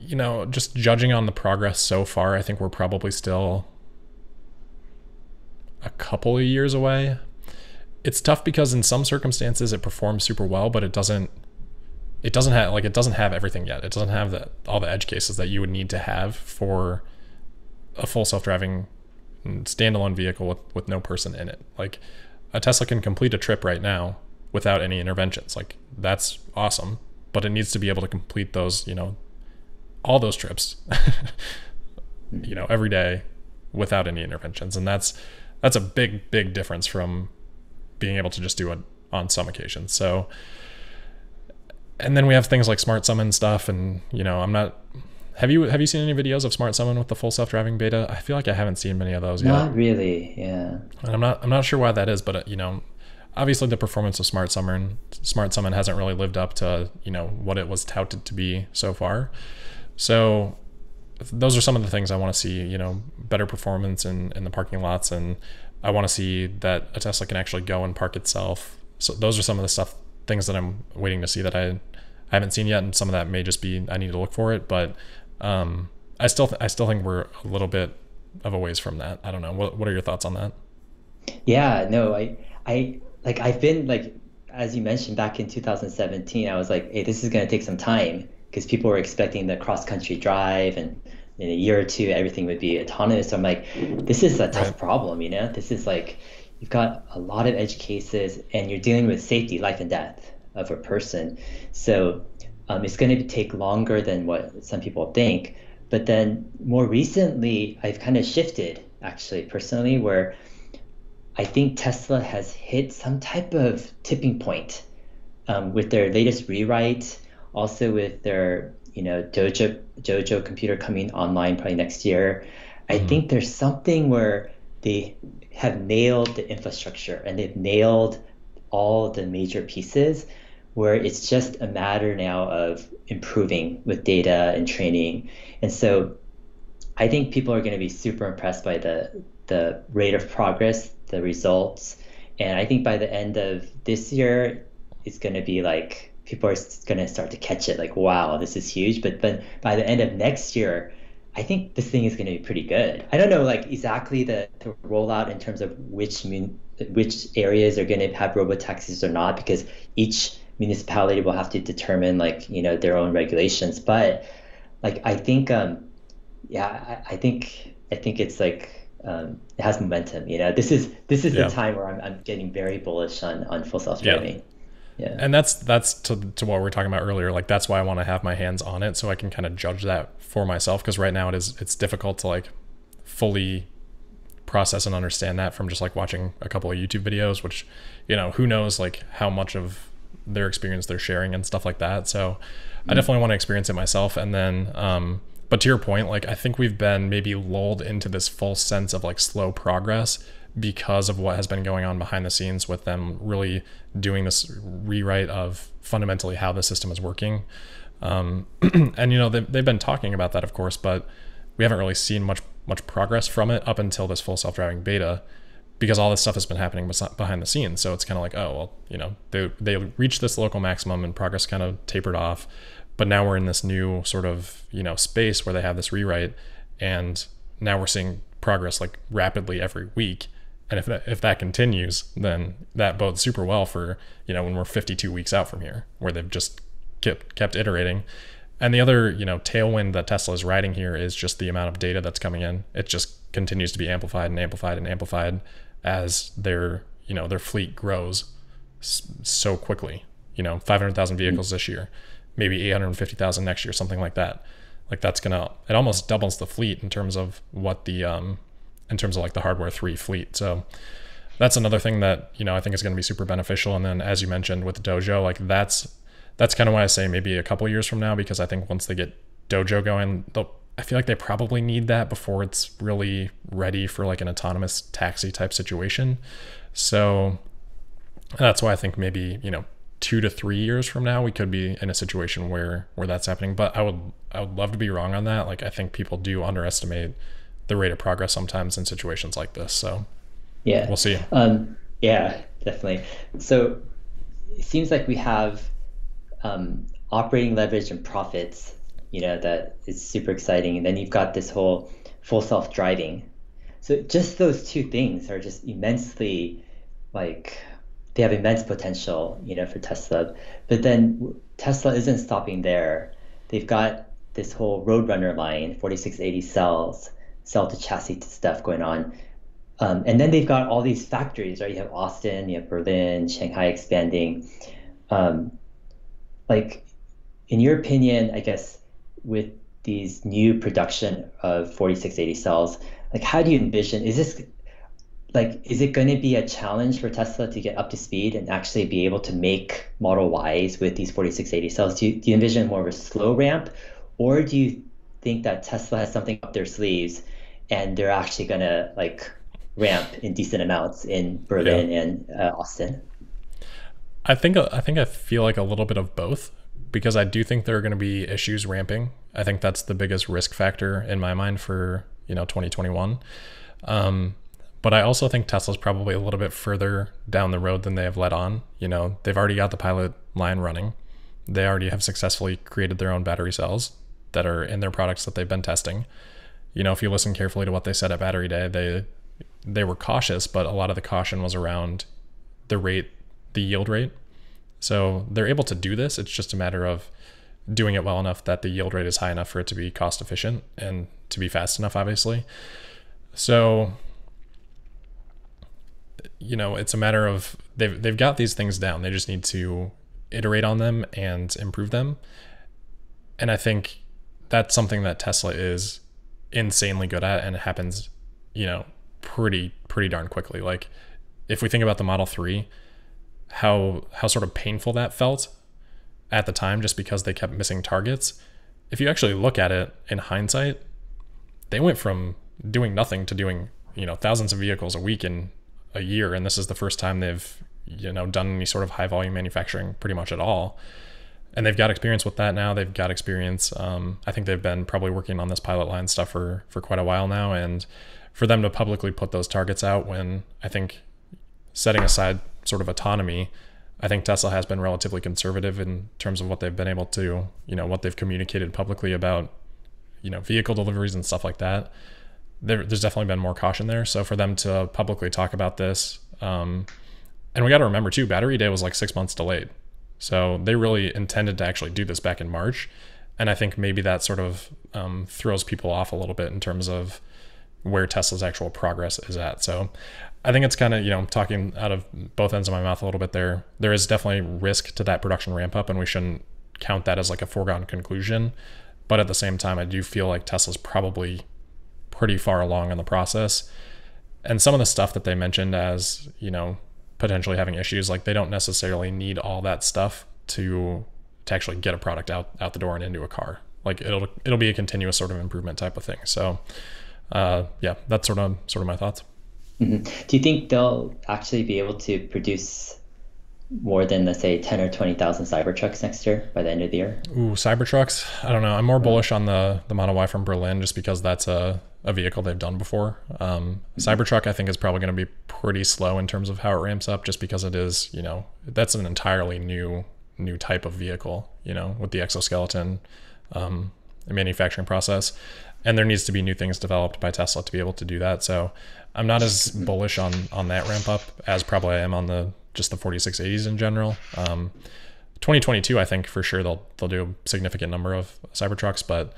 you know, just judging on the progress so far, I think we're probably still a couple of years away. It's tough because in some circumstances it performs super well, but it doesn't it doesn't have like it doesn't have everything yet. It doesn't have the all the edge cases that you would need to have for a full self-driving standalone vehicle with, with no person in it. Like a Tesla can complete a trip right now without any interventions. Like that's awesome, but it needs to be able to complete those, you know, all those trips, you know, every day without any interventions. And that's that's a big big difference from being able to just do it on some occasions. So and then we have things like smart summon stuff and you know i'm not have you have you seen any videos of smart summon with the full self-driving beta? I feel like i haven't seen many of those yet. Not really yeah. And i'm not i'm not sure why that is but uh, you know obviously the performance of smart summon smart summon hasn't really lived up to you know what it was touted to be so far. So those are some of the things i want to see you know better performance in in the parking lots and I want to see that a Tesla can actually go and park itself. So those are some of the stuff things that I'm waiting to see that I I haven't seen yet, and some of that may just be I need to look for it. But um, I still th- I still think we're a little bit of a ways from that. I don't know. What what are your thoughts on that? Yeah, no, I I like I've been like as you mentioned back in 2017, I was like, hey, this is going to take some time because people were expecting the cross country drive and in a year or two everything would be autonomous. So I'm like, this is a tough problem, you know. This is like you've got a lot of edge cases and you're dealing with safety, life and death of a person. So um, it's going to take longer than what some people think. But then more recently, I've kind of shifted actually personally, where I think Tesla has hit some type of tipping point um, with their latest rewrite, also with their you know Dojo Dojo computer coming online probably next year. I mm-hmm. think there's something where they have nailed the infrastructure and they've nailed all the major pieces where it's just a matter now of improving with data and training. And so I think people are going to be super impressed by the the rate of progress, the results. And I think by the end of this year, it's going to be like people are going to start to catch it like, wow, this is huge. But then by the end of next year, I think this thing is going to be pretty good. I don't know like exactly the, the rollout in terms of which which areas are going to have robo taxis or not because each municipality will have to determine like you know their own regulations but like i think um yeah i, I think i think it's like um, it has momentum you know this is this is yeah. the time where I'm, I'm getting very bullish on on full self-driving yeah. Yeah. And that's that's to, to what we were talking about earlier. Like that's why I want to have my hands on it so I can kind of judge that for myself. Because right now it is it's difficult to like fully process and understand that from just like watching a couple of YouTube videos, which, you know, who knows like how much of their experience they're sharing and stuff like that. So mm-hmm. I definitely want to experience it myself. And then, um, but to your point, like I think we've been maybe lulled into this false sense of like slow progress because of what has been going on behind the scenes with them really doing this rewrite of fundamentally how the system is working. Um, and you know they've, they've been talking about that, of course, but we haven't really seen much much progress from it up until this full self-driving beta because all this stuff has been happening behind the scenes. So it's kind of like, oh, well, you know, they, they reached this local maximum and progress kind of tapered off. But now we're in this new sort of, you know, space where they have this rewrite. And now we're seeing progress like rapidly every week. And if that, if that continues, then that bodes super well for, you know, when we're 52 weeks out from here, where they've just kept, kept iterating. And the other, you know, tailwind that Tesla is riding here is just the amount of data that's coming in. It just continues to be amplified and amplified and amplified as their you know their fleet grows so quickly. You know, 500,000 vehicles this year, maybe 850,000 next year, something like that. Like that's gonna it almost doubles the fleet in terms of what the um in terms of like the hardware three fleet. So that's another thing that you know I think is going to be super beneficial. And then as you mentioned with Dojo, like that's that's kind of why I say maybe a couple years from now because I think once they get Dojo going, they'll I feel like they probably need that before it's really ready for like an autonomous taxi type situation. So that's why I think maybe, you know, two to three years from now we could be in a situation where where that's happening. But I would I would love to be wrong on that. Like I think people do underestimate the rate of progress sometimes in situations like this. So yeah, we'll see. Um, yeah, definitely. So it seems like we have um, operating leverage and profits you know, that is super exciting. And then you've got this whole full self driving. So just those two things are just immensely like they have immense potential, you know, for Tesla. But then Tesla isn't stopping there. They've got this whole Roadrunner line, 4680 cells, cell to chassis stuff going on. Um, and then they've got all these factories, right? You have Austin, you have Berlin, Shanghai expanding. Um, like, in your opinion, I guess with these new production of 4680 cells, like how do you envision, is this like, is it going to be a challenge for Tesla to get up to speed and actually be able to make Model Ys with these 4680 cells? Do you, do you envision more of a slow ramp or do you think that Tesla has something up their sleeves and they're actually going to like ramp in decent amounts in Berlin yeah. and uh, Austin? I think I think I feel like a little bit of both because I do think there are going to be issues ramping. I think that's the biggest risk factor in my mind for you know 2021. Um, but I also think Tesla's probably a little bit further down the road than they have let on. You know, they've already got the pilot line running. They already have successfully created their own battery cells that are in their products that they've been testing. You know, if you listen carefully to what they said at Battery Day, they they were cautious, but a lot of the caution was around the rate, the yield rate. So they're able to do this. It's just a matter of doing it well enough that the yield rate is high enough for it to be cost efficient and to be fast enough, obviously. So, you know, it's a matter of they've they've got these things down. They just need to iterate on them and improve them. And I think that's something that Tesla is insanely good at and it happens, you know, pretty pretty darn quickly. Like if we think about the Model 3, how how sort of painful that felt at the time just because they kept missing targets. If you actually look at it in hindsight, they went from doing nothing to doing, you know, thousands of vehicles a week in a year and this is the first time they've, you know, done any sort of high volume manufacturing pretty much at all. And they've got experience with that now. They've got experience. Um, I think they've been probably working on this pilot line stuff for for quite a while now, and for them to publicly put those targets out when I think setting aside sort of autonomy, I think Tesla has been relatively conservative in terms of what they've been able to, you know, what they've communicated publicly about, you know, vehicle deliveries and stuff like that. There, there's definitely been more caution there. So for them to publicly talk about this, um, and we got to remember too, Battery Day was like six months delayed. So they really intended to actually do this back in March. And I think maybe that sort of um, throws people off a little bit in terms of where Tesla's actual progress is at. So I think it's kind of, you know, talking out of both ends of my mouth a little bit there. There is definitely risk to that production ramp up, and we shouldn't count that as like a foregone conclusion. But at the same time, I do feel like Tesla's probably pretty far along in the process. And some of the stuff that they mentioned as, you know, potentially having issues, like they don't necessarily need all that stuff to to actually get a product out out the door and into a car. Like it'll it'll be a continuous sort of improvement type of thing. So uh, yeah, that's sort of sort of my thoughts. Mm-hmm. Do you think they'll actually be able to produce more than let's say 10 or 20,000 Cybertrucks next year by the end of the year? Ooh, Cybertrucks. I don't know. I'm more bullish on the the Model Y from Berlin just because that's a a vehicle they've done before. Um, mm-hmm. Cybertruck, I think, is probably going to be pretty slow in terms of how it ramps up, just because it is, you know, that's an entirely new new type of vehicle, you know, with the exoskeleton um, manufacturing process and there needs to be new things developed by Tesla to be able to do that. So I'm not as bullish on on that ramp up as probably I am on the just the 4680s in general. Um, 2022, I think for sure they'll they'll do a significant number of Cybertrucks, but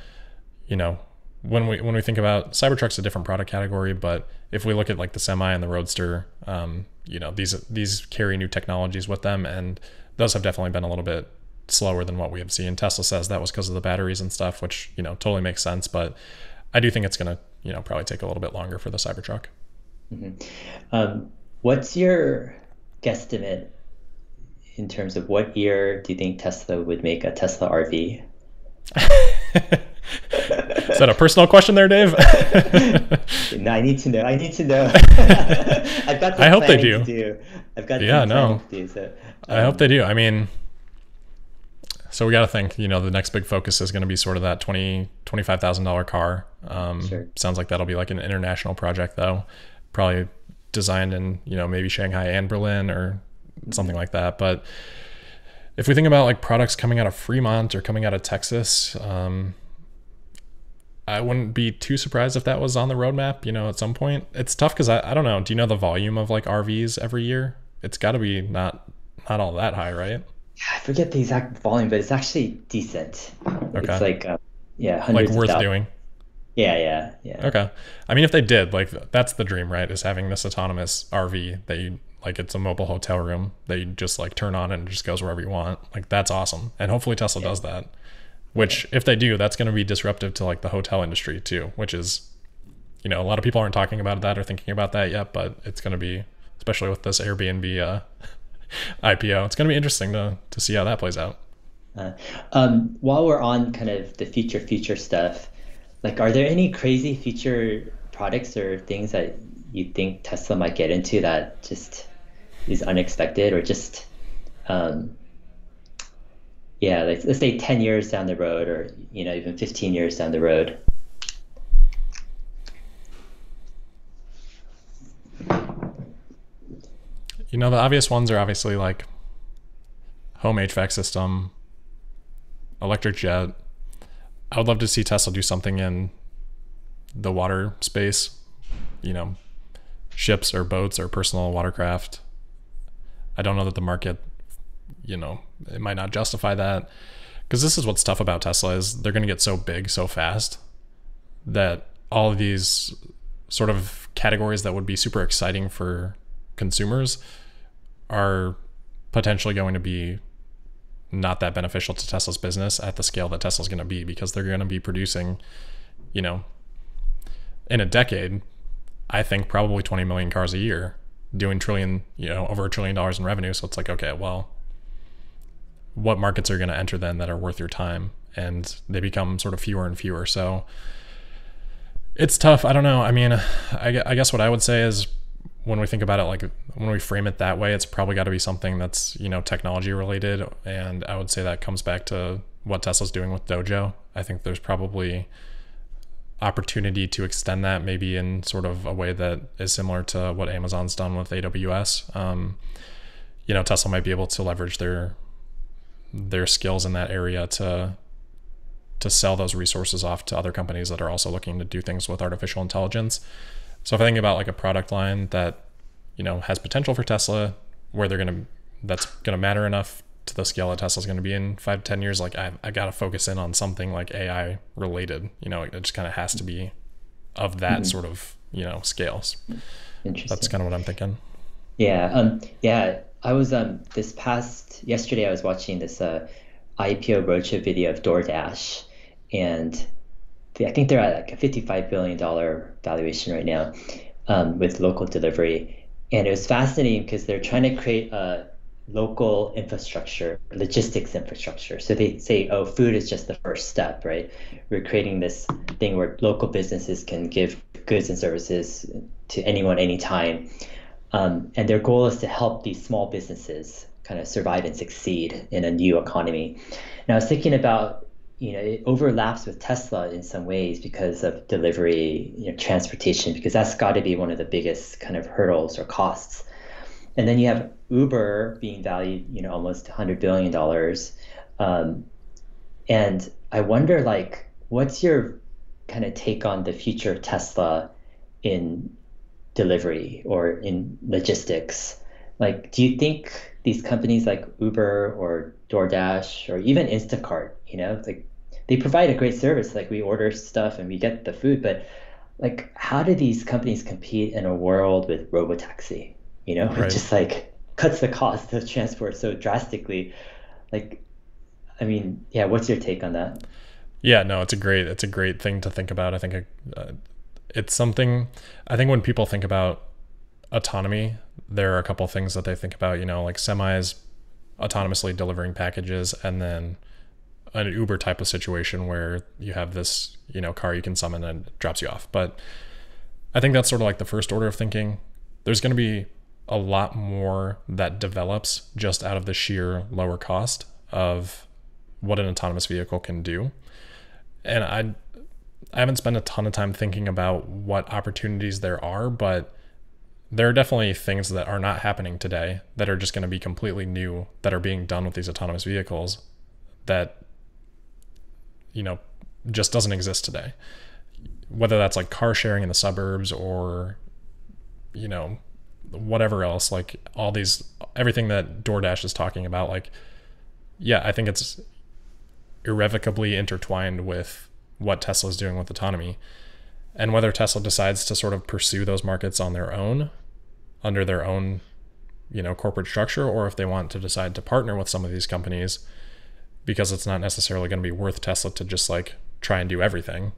you know when we when we think about Cybertruck's a different product category, but if we look at like the semi and the Roadster, um, you know these these carry new technologies with them, and those have definitely been a little bit slower than what we have seen. Tesla says that was because of the batteries and stuff, which you know totally makes sense. But I do think it's going to you know probably take a little bit longer for the Cybertruck. Mm-hmm. Um, what's your guesstimate in terms of what year do you think Tesla would make a Tesla RV? Is that a personal question there, Dave? no, I need to know. I need to know. I've got. I hope they do. do. I've got. Yeah, no. Do, so, um, I hope they do. I mean, so we got to think, you know, the next big focus is going to be sort of that twenty twenty five thousand dollar car. Um, sure. Sounds like that'll be like an international project though, probably designed in you know maybe Shanghai and Berlin or something like that. But if we think about like products coming out of Fremont or coming out of Texas, um, I wouldn't be too surprised if that was on the roadmap. You know, at some point, it's tough because I, I don't know. Do you know the volume of like RVs every year? It's got to be not not all that high, right? I forget the exact volume, but it's actually decent. Okay. It's like, uh, yeah, like worth doing. Yeah, yeah, yeah. Okay. I mean, if they did, like, that's the dream, right? Is having this autonomous RV that you like, it's a mobile hotel room that you just like turn on and it just goes wherever you want. Like, that's awesome. And hopefully Tesla yeah. does that. Which, if they do, that's going to be disruptive to like the hotel industry too, which is, you know, a lot of people aren't talking about that or thinking about that yet, but it's going to be, especially with this Airbnb uh, IPO. It's going to be interesting to to see how that plays out. Uh, um, while we're on kind of the future future stuff, like, are there any crazy future products or things that you think Tesla might get into that just is unexpected or just, um, yeah, like, let's say 10 years down the road or, you know, even 15 years down the road? You know, the obvious ones are obviously like home HVAC system, electric jet. I would love to see Tesla do something in the water space, you know, ships or boats or personal watercraft. I don't know that the market, you know, it might not justify that because this is what's tough about Tesla is they're going to get so big so fast that all of these sort of categories that would be super exciting for consumers are potentially going to be not that beneficial to Tesla's business at the scale that Tesla's going to be because they're going to be producing, you know, in a decade, I think probably 20 million cars a year, doing trillion, you know, over a trillion dollars in revenue. So it's like, okay, well, what markets are going to enter then that are worth your time? And they become sort of fewer and fewer. So it's tough. I don't know. I mean, I, I guess what I would say is when we think about it, like when we frame it that way, it's probably got to be something that's, you know, technology related. And I would say that comes back to what Tesla's doing with Dojo. I think there's probably opportunity to extend that maybe in sort of a way that is similar to what Amazon's done with AWS. Um, you know, Tesla might be able to leverage their their skills in that area to to sell those resources off to other companies that are also looking to do things with artificial intelligence. So if I think about like a product line that you know has potential for Tesla, where they're gonna that's gonna matter enough to the scale that Tesla's going to be in five to ten years, like I I got to focus in on something like AI related. You know, it just kind of has to be of that mm-hmm. sort of you know scales. Interesting. That's kind of what I'm thinking. Yeah. Um. Yeah. I was um this past yesterday I was watching this uh IPO roadshow video of DoorDash, and I think they're at like a $55 billion valuation right now um, with local delivery. And it was fascinating because they're trying to create a local infrastructure, logistics infrastructure. So they say, oh, food is just the first step, right? We're creating this thing where local businesses can give goods and services to anyone, anytime. Um, and their goal is to help these small businesses kind of survive and succeed in a new economy. And I was thinking about, you know, it overlaps with Tesla in some ways because of delivery, you know, transportation, because that's got to be one of the biggest kind of hurdles or costs. And then you have Uber being valued, you know, almost 100 billion dollars. Um, and I wonder, like, what's your kind of take on the future of Tesla in delivery or in logistics? Like, do you think these companies like Uber or DoorDash or even Instacart, you know, like they provide a great service. Like we order stuff and we get the food, but like how do these companies compete in a world with robotaxi? You know, right. it just like cuts the cost of transport so drastically. Like, I mean, yeah, what's your take on that? Yeah, no, it's a great it's a great thing to think about. I think uh, it's something. I think when people think about autonomy, there are a couple things that they think about, you know, like semis autonomously delivering packages and then an Uber type of situation where you have this, you know, car you can summon and drops you off. But I think that's sort of like the first order of thinking. There's going to be a lot more that develops just out of the sheer lower cost of what an autonomous vehicle can do. And I I haven't spent a ton of time thinking about what opportunities there are, but there are definitely things that are not happening today that are just going to be completely new that are being done with these autonomous vehicles that you know just doesn't exist today. Whether that's like car sharing in the suburbs or you know whatever else like all these everything that DoorDash is talking about like yeah I think it's irrevocably intertwined with what Tesla is doing with autonomy. And whether Tesla decides to sort of pursue those markets on their own under their own you know corporate structure or if they want to decide to partner with some of these companies because it's not necessarily going to be worth Tesla to just like try and do everything.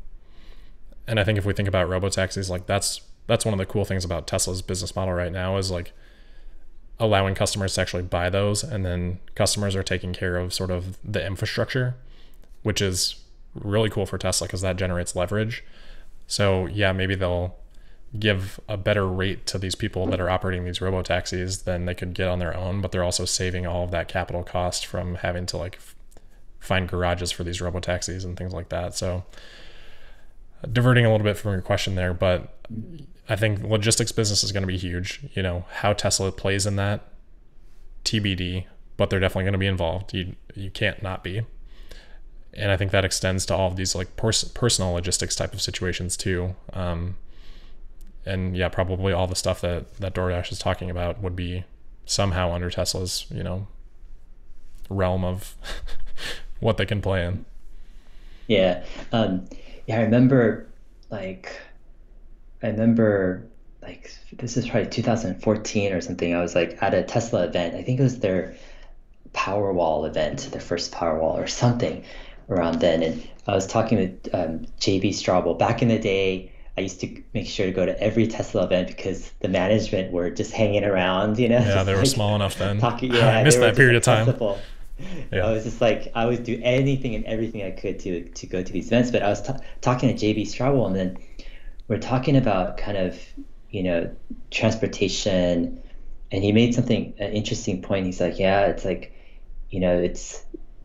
And I think if we think about robo taxis like that's that's one of the cool things about Tesla's business model right now is like allowing customers to actually buy those and then customers are taking care of sort of the infrastructure, which is really cool for Tesla because that generates leverage. So yeah, maybe they'll give a better rate to these people that are operating these robo taxis than they could get on their own, but they're also saving all of that capital cost from having to like find garages for these robo taxis and things like that. So diverting a little bit from your question there, but I think logistics business is going to be huge. You know how Tesla plays in that TBD, but they're definitely going to be involved. You you can't not be. And I think that extends to all of these like pers- personal logistics type of situations too. Um, and yeah, probably all the stuff that that DoorDash is talking about would be somehow under Tesla's you know realm of what they can play in. Yeah, um, yeah. I remember like I remember like this is probably 2014 or something. I was like at a Tesla event. I think it was their Powerwall event, their first Powerwall or something around then. And I was talking with um, JB Straubel. Back in the day, I used to make sure to go to every Tesla event because the management were just hanging around, you know. Yeah, they were like, small enough then. Talking, yeah, I missed that period of time. Yeah. I was just like, I would do anything and everything I could to to go to these events. But I was t- talking to JB Straubel, and then we're talking about kind of you know transportation and he made something an interesting point he's like yeah it's like you know it's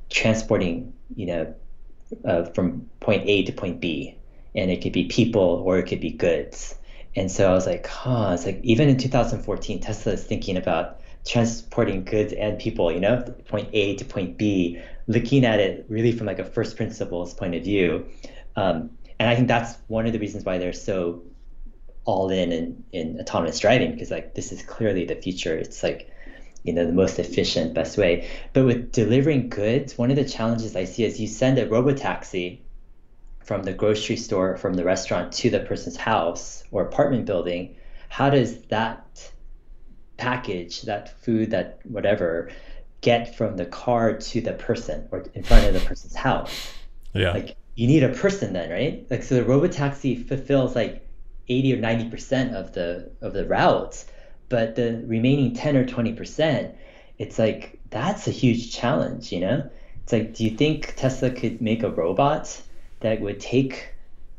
transporting you know uh, from point a to point b and it could be people or it could be goods and so i was like huh it's like even in 2014 tesla is thinking about transporting goods and people you know point a to point b looking at it really from like a first principles point of view um, and I think that's one of the reasons why they're so all in in, in autonomous driving because like this is clearly the future. It's like you know the most efficient, best way. But with delivering goods, one of the challenges I see is you send a robotaxi from the grocery store, from the restaurant to the person's house or apartment building. How does that package, that food, that whatever, get from the car to the person or in front of the person's house? Yeah. Like you need a person then, right? Like so the robotaxi fulfills like 80 or 90% of the of the routes, but the remaining 10 or 20%, it's like that's a huge challenge, you know? It's like do you think Tesla could make a robot that would take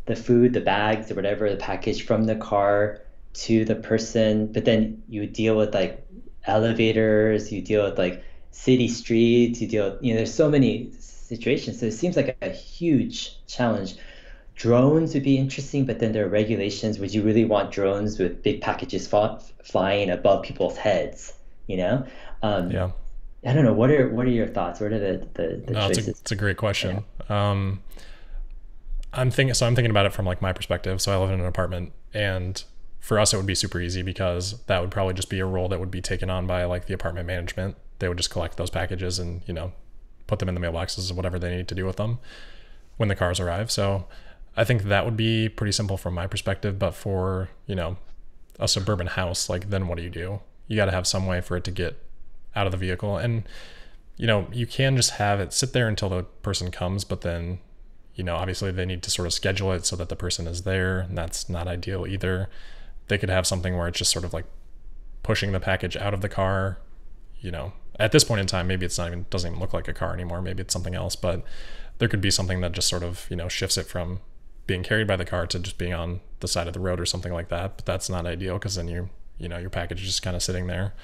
the food, the bags or whatever, the package from the car to the person, but then you deal with like elevators, you deal with like city streets, you deal with, you know, there's so many situations. So it seems like a, huge challenge. Drones would be interesting, but then there are regulations. Would you really want drones with big packages flying above people's heads? You know? Um, yeah. I don't know. What are what are your thoughts? What are the the, the no, choices? It's a, it's a great question. Yeah. Um, I'm thinking. So I'm thinking about it from like my perspective. So I live in an apartment, and for us it would be super easy because that would probably just be a role that would be taken on by like the apartment management. They would just collect those packages and you know put them in the mailboxes or whatever they need to do with them when the cars arrive. So I think that would be pretty simple from my perspective. But for, you know, a suburban house, like then what do you do? You got to have some way for it to get out of the vehicle. And, you know, you can just have it sit there until the person comes, but then, you know, obviously they need to sort of schedule it so that the person is there. And that's not ideal either. They could have something where it's just sort of like pushing the package out of the car, you know, at this point in time, maybe it's not even doesn't even look like a car anymore. Maybe it's something else, but there could be something that just sort of you know shifts it from being carried by the car to just being on the side of the road or something like that. But that's not ideal because then you you know your package is just kind of sitting there.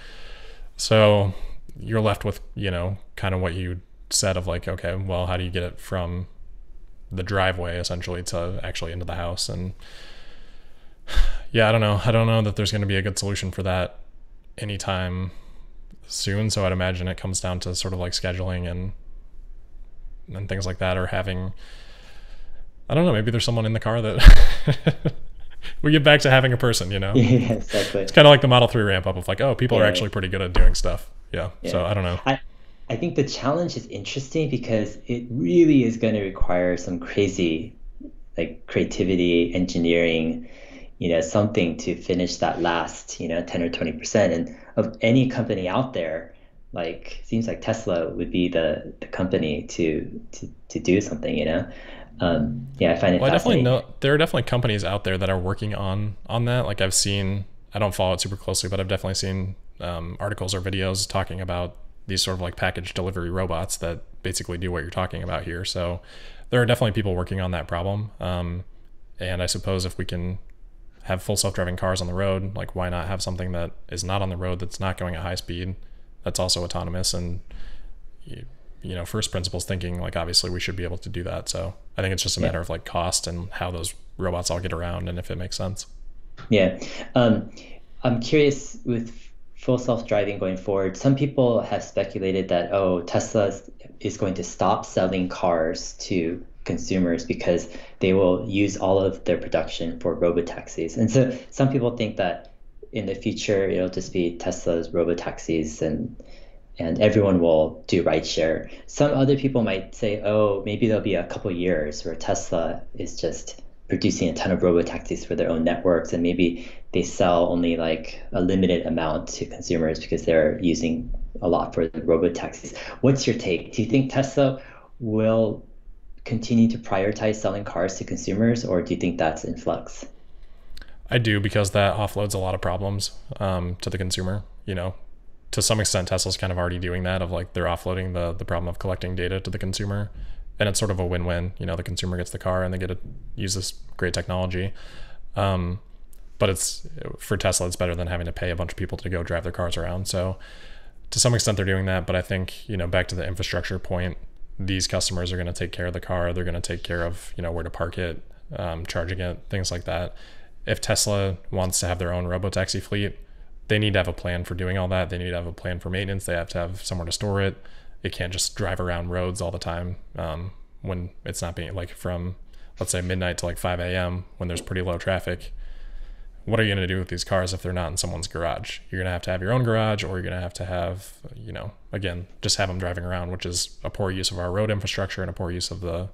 So you're left with you know kind of what you said of like okay, well how do you get it from the driveway essentially to actually into the house and yeah, I don't know. I don't know that there's going to be a good solution for that anytime soon. So I'd imagine it comes down to sort of like scheduling and and things like that, or having. I don't know. Maybe there's someone in the car that we get back to having a person. You know. Yeah, exactly. It's kind of like the Model Three ramp up of like, oh, people yeah, are actually pretty good at doing stuff. Yeah. yeah. So I don't know. I, I think the challenge is interesting because it really is going to require some crazy, like creativity, engineering, you know, something to finish that last, you know, 10 or 20%. And of any company out there, like seems like Tesla would be the, the company to, to, to do something, you know? Um, yeah, I find it. Well, I definitely know there are definitely companies out there that are working on, on that. Like I've seen, I don't follow it super closely, but I've definitely seen um, articles or videos talking about these sort of like package delivery robots that basically do what you're talking about here. So there are definitely people working on that problem. Um, and I suppose if we can have full self-driving cars on the road like why not have something that is not on the road that's not going at high speed that's also autonomous and you, you know first principles thinking like obviously we should be able to do that. So i think it's just a matter yeah. of like cost and how those robots all get around and if it makes sense. Yeah. Um, i'm curious with full self-driving going forward some people have speculated that oh tesla is going to stop selling cars to consumers because they will use all of their production for robotaxis and so some people think that in the future it'll just be tesla's robotaxis and and everyone will do rideshare. Some other people might say, oh, maybe there'll be a couple years where Tesla is just producing a ton of robo taxis for their own networks, and maybe they sell only like a limited amount to consumers because they're using a lot for the robo taxis. What's your take? Do you think Tesla will continue to prioritize selling cars to consumers, or do you think that's in flux? I do because that offloads a lot of problems um, to the consumer. You know, to some extent Tesla's kind of already doing that of like they're offloading the the problem of collecting data to the consumer and it's sort of a win-win you know the consumer gets the car and they get to use this great technology um, but it's for Tesla it's better than having to pay a bunch of people to go drive their cars around so to some extent they're doing that but I think you know back to the infrastructure point these customers are going to take care of the car they're going to take care of you know where to park it um, charging it things like that if Tesla wants to have their own robo taxi fleet they need to have a plan for doing all that. They need to have a plan for maintenance. They have to have somewhere to store it. It can't just drive around roads all the time um, when it's not being like from, let's say, midnight to like 5 a.m. when there's pretty low traffic. What are you going to do with these cars if they're not in someone's garage? You're going to have to have your own garage, or you're going to have to have, you know, again, just have them driving around, which is a poor use of our road infrastructure and a poor use of the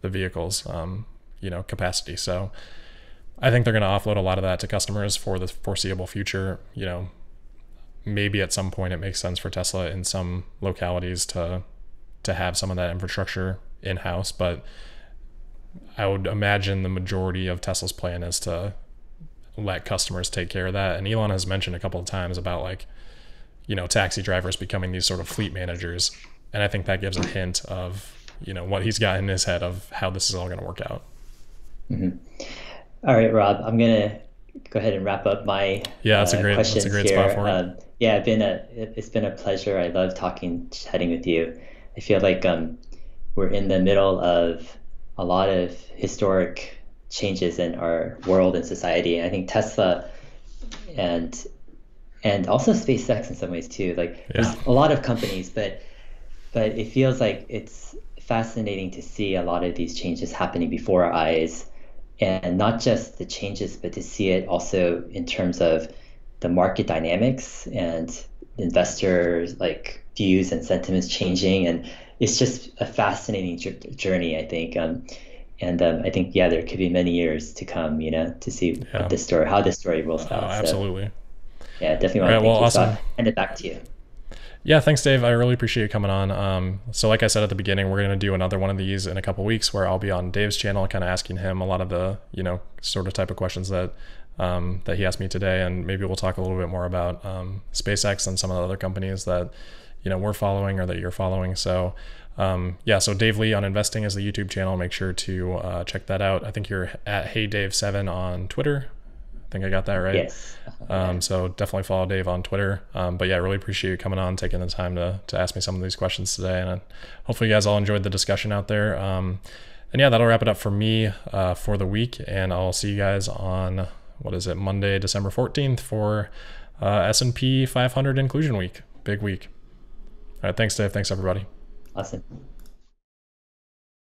the vehicles, um, you know, capacity. So, I think they're going to offload a lot of that to customers for the foreseeable future. You know, maybe at some point it makes sense for Tesla in some localities to to have some of that infrastructure in house, but I would imagine the majority of Tesla's plan is to let customers take care of that. And Elon has mentioned a couple of times about like, you know, taxi drivers becoming these sort of fleet managers. And I think that gives a hint of, you know, what he's got in his head of how this is all going to work out. Mm-hmm. All right, Rob, I'm gonna go ahead and wrap up my yeah. That's uh, a great that's a great here. spot for it. Um, yeah, it's been a it's been a pleasure. I love talking, chatting with you. I feel like um, we're in the middle of a lot of historic changes in our world and society. And I think Tesla and and also SpaceX in some ways too. Like yeah. there's a lot of companies, but but it feels like it's fascinating to see a lot of these changes happening before our eyes and not just the changes, but to see it also in terms of the market dynamics and investors like views and sentiments changing. And it's just a fascinating journey, I think. Um, and um, I think yeah, there could be many years to come, you know, to see yeah. this story, how this story rolls out. Oh, absolutely. So, yeah, definitely want to thank well. Awesome. So hand it back to you. Yeah, thanks, Dave. I really appreciate you coming on. Um, so, like I said at the beginning, we're going to do another one of these in a couple weeks where I'll be on Dave's channel, kind of asking him a lot of the, you know, sort of type of questions that um, that he asked me today, and maybe we'll talk a little bit more about um, SpaceX and some of the other companies that, you know, we're following or that you're following. So, um, yeah, so Dave Lee on investing is the YouTube channel. Make sure to uh, check that out. I think you're at Hey Dave Seven on Twitter I think I got that right. Yes. Um, so definitely follow Dave on Twitter. Um, but yeah, really appreciate you coming on, taking the time to, to ask me some of these questions today. And uh, hopefully you guys all enjoyed the discussion out there. Um, and yeah, that'll wrap it up for me uh, for the week. And I'll see you guys on, what is it, Monday, December 14th for uh, S&P 500 Inclusion Week. Big week. All right. Thanks, Dave. Thanks, everybody. Awesome.